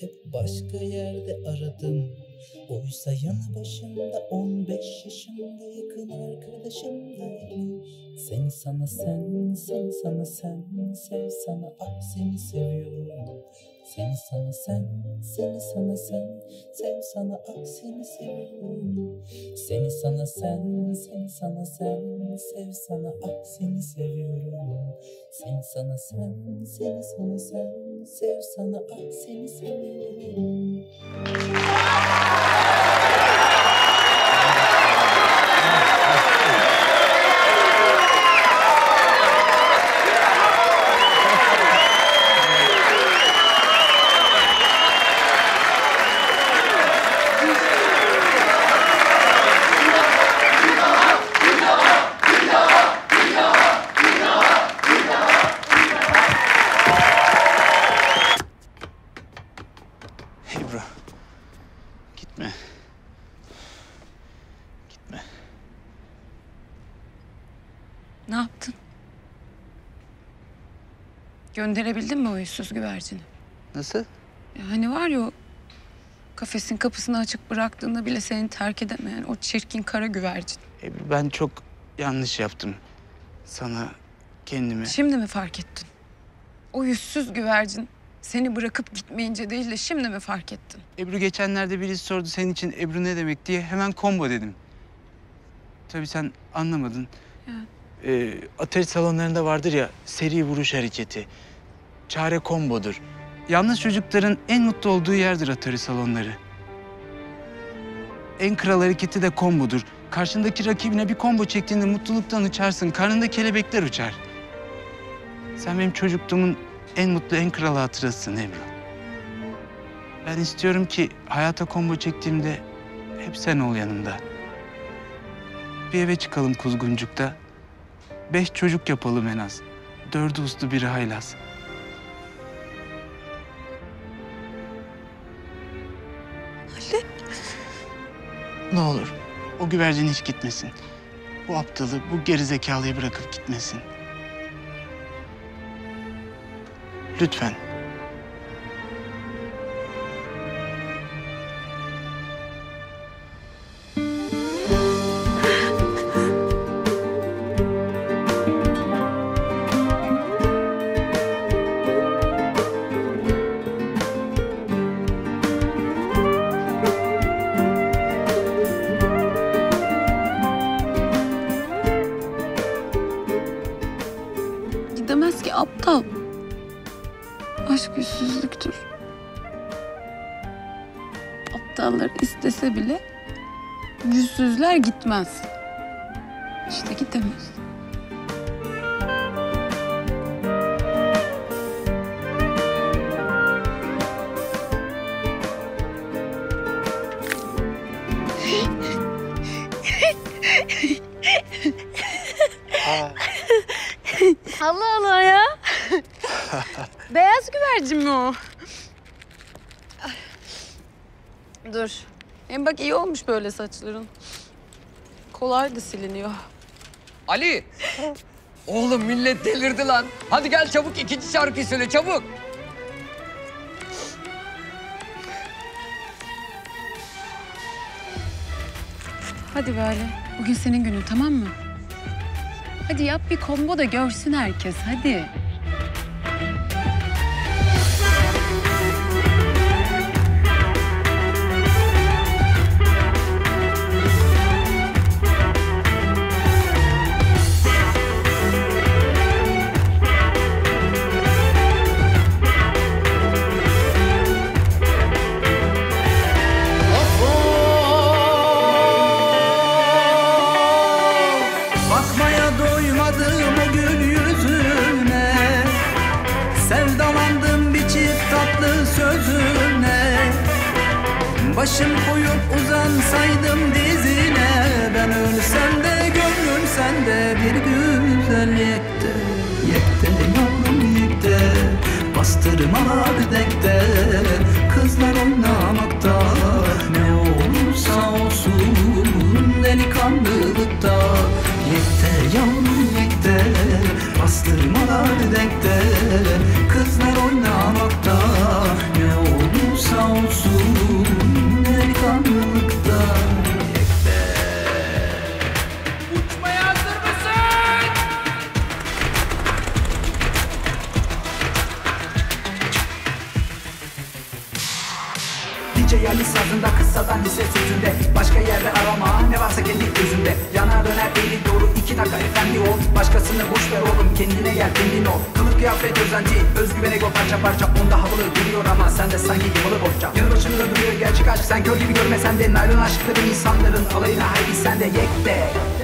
hep başka yerde aradım. Oysa yanı başımda 15 yaşımda yakın arkadaşımdaymış. Seni sana sen, seni sana sen, sev sana ah seni seviyorum. Seni sana sen, seni sana sen, sev sana ah seni seviyorum. Seni sana sen, seni sana sen, sev sana ah seni seviyorum. Seni sana sen, seni sana sen, sev sana ah seni seviyorum. Ebru. Gitme. Ne yaptın? Gönderebildin mi o yüzsüz güvercini? Nasıl? Ya hani var ya o kafesin kapısını açık bıraktığında bile seni terk edemeyen o çirkin kara güvercin. Ebru ben çok yanlış yaptım. Sana kendimi... Şimdi mi fark ettin? O yüzsüz güvercin seni bırakıp gitmeyince değil de şimdi mi fark ettin? Ebru geçenlerde birisi sordu senin için Ebru ne demek diye hemen combo dedim. Tabii sen anlamadın. Ya. Ee, atari salonlarında vardır ya seri vuruş hareketi. Çare kombodur. Yalnız çocukların en mutlu olduğu yerdir atari salonları. En kral hareketi de kombodur. Karşındaki rakibine bir combo çektiğinde mutluluktan uçarsın. Karnında kelebekler uçar. Sen benim çocukluğumun en mutlu, en kral hatırasısın Ebru. Ben istiyorum ki hayata combo çektiğimde hep sen ol yanımda. Bir eve çıkalım Kuzguncuk'ta. Beş çocuk yapalım en az. Dördü uslu biri haylaz. Ne olur o güvercin hiç gitmesin. Bu aptalı, bu gerizekalıyı bırakıp gitmesin. Lütfen. gitmez. İşte gidemez. Allah Allah ya. Beyaz güvercin mi o? Dur. Hem bak iyi olmuş böyle saçların. Kolay da siliniyor. Ali! Oğlum millet delirdi lan. Hadi gel çabuk ikinci şarkıyı söyle çabuk. Hadi böyle. Bugün senin günün tamam mı? Hadi yap bir combo da görsün herkes hadi. Ben ölsem de gönlüm sende bir güzel yekte yavrum yekte Bastırma dekte Başkasını boş ver oğlum kendine gel kendin ol. Kılık kıyafet özenti özgüven ego parça parça. Onda havalı duruyor ama sen de sanki yamalı boşça Yanı başında duruyor gerçek aşk sen kör gibi görmesen de Naylon aşkları insanların alayına haydi sen de yekte Karşıdan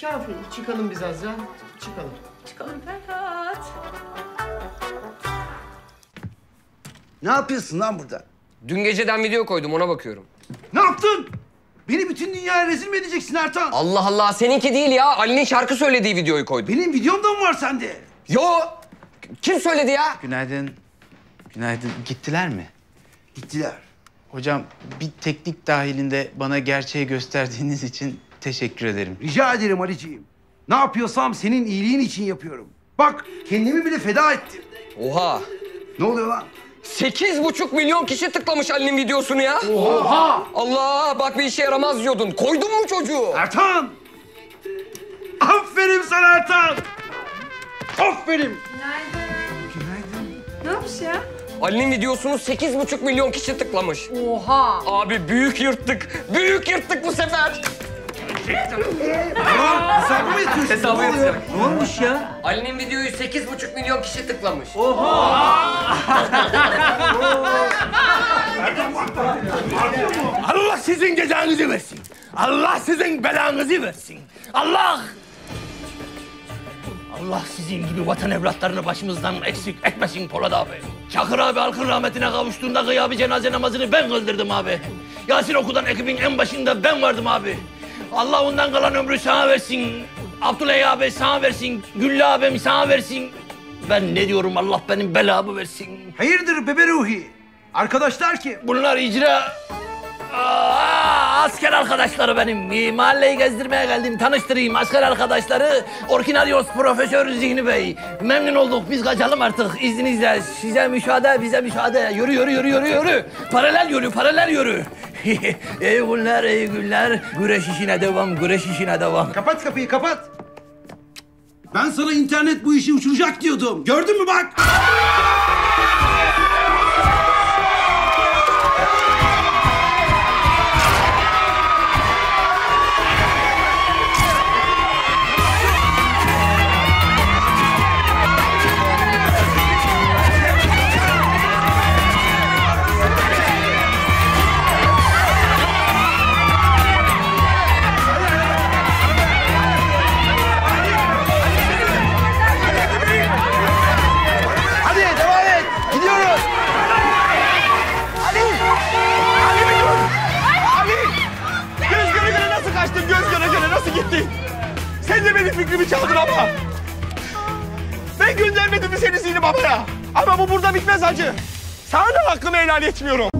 Kafi. Çıkalım biz az ya. Çıkalım. Çıkalım Ferhat. Ne yapıyorsun lan burada? Dün geceden video koydum ona bakıyorum. Ne yaptın? Beni bütün dünyaya rezil mi edeceksin Ertan? Allah Allah seninki değil ya. Ali'nin şarkı söylediği videoyu koydum. Benim videom da mı var sende? Yo! Kim söyledi ya? Günaydın. Günaydın. Gittiler mi? Gittiler. Hocam bir teknik dahilinde bana gerçeği gösterdiğiniz için teşekkür ederim. Rica ederim Ali'ciğim. Ne yapıyorsam senin iyiliğin için yapıyorum. Bak kendimi bile feda ettim. Oha! Ne oluyor lan? Sekiz buçuk milyon kişi tıklamış Ali'nin videosunu ya. Oha! Allah bak bir işe yaramaz diyordun. Koydun mu çocuğu? Ertan! Aferin sana Ertan! Aferin! Ne yapmış ya? Ali'nin videosunu sekiz buçuk milyon kişi tıklamış. Oha! Abi büyük yırttık. Büyük yırttık bu sefer. Hesabı mı yatıyorsun? Hesabı yatacak. Ne olmuş ya? Ali'nin videoyu sekiz buçuk milyon kişi tıklamış. Allah sizin cezanızı versin. Allah sizin belanızı versin. Allah! Allah sizin gibi vatan evlatlarını başımızdan eksik etmesin Polat abi. Çakır abi halkın rahmetine kavuştuğunda gıyabi cenaze namazını ben kıldırdım abi. Yasin okudan ekibin en başında ben vardım abi. Allah ondan kalan ömrü sana versin. Abdüley abi sana versin. Güllü abim sana versin. Ben ne diyorum Allah benim belamı versin. Hayırdır bebe Ruhi? Arkadaşlar ki. Bunlar icra... Aa, asker arkadaşları benim. Ee, Mahalleyi gezdirmeye geldim. Tanıştırayım asker arkadaşları. Orkinaryos Profesör Zihni Bey. Memnun olduk. Biz kaçalım artık. İzninizle. Size müsaade, bize müsaade. Yürü, yürü, yürü, yürü, yürü. Paralel yürü, paralel yürü. iyi günler, iyi günler. Güreş işine devam, güreş işine devam. Kapat kapıyı kapat. Ben sana internet bu işi uçuracak diyordum. Gördün mü bak? Benim fikrimi çaldın ama. Ben göndermedim mi seni Zihni Baba'ya? Ama bu burada bitmez hacı. Sana da hakkımı helal etmiyorum.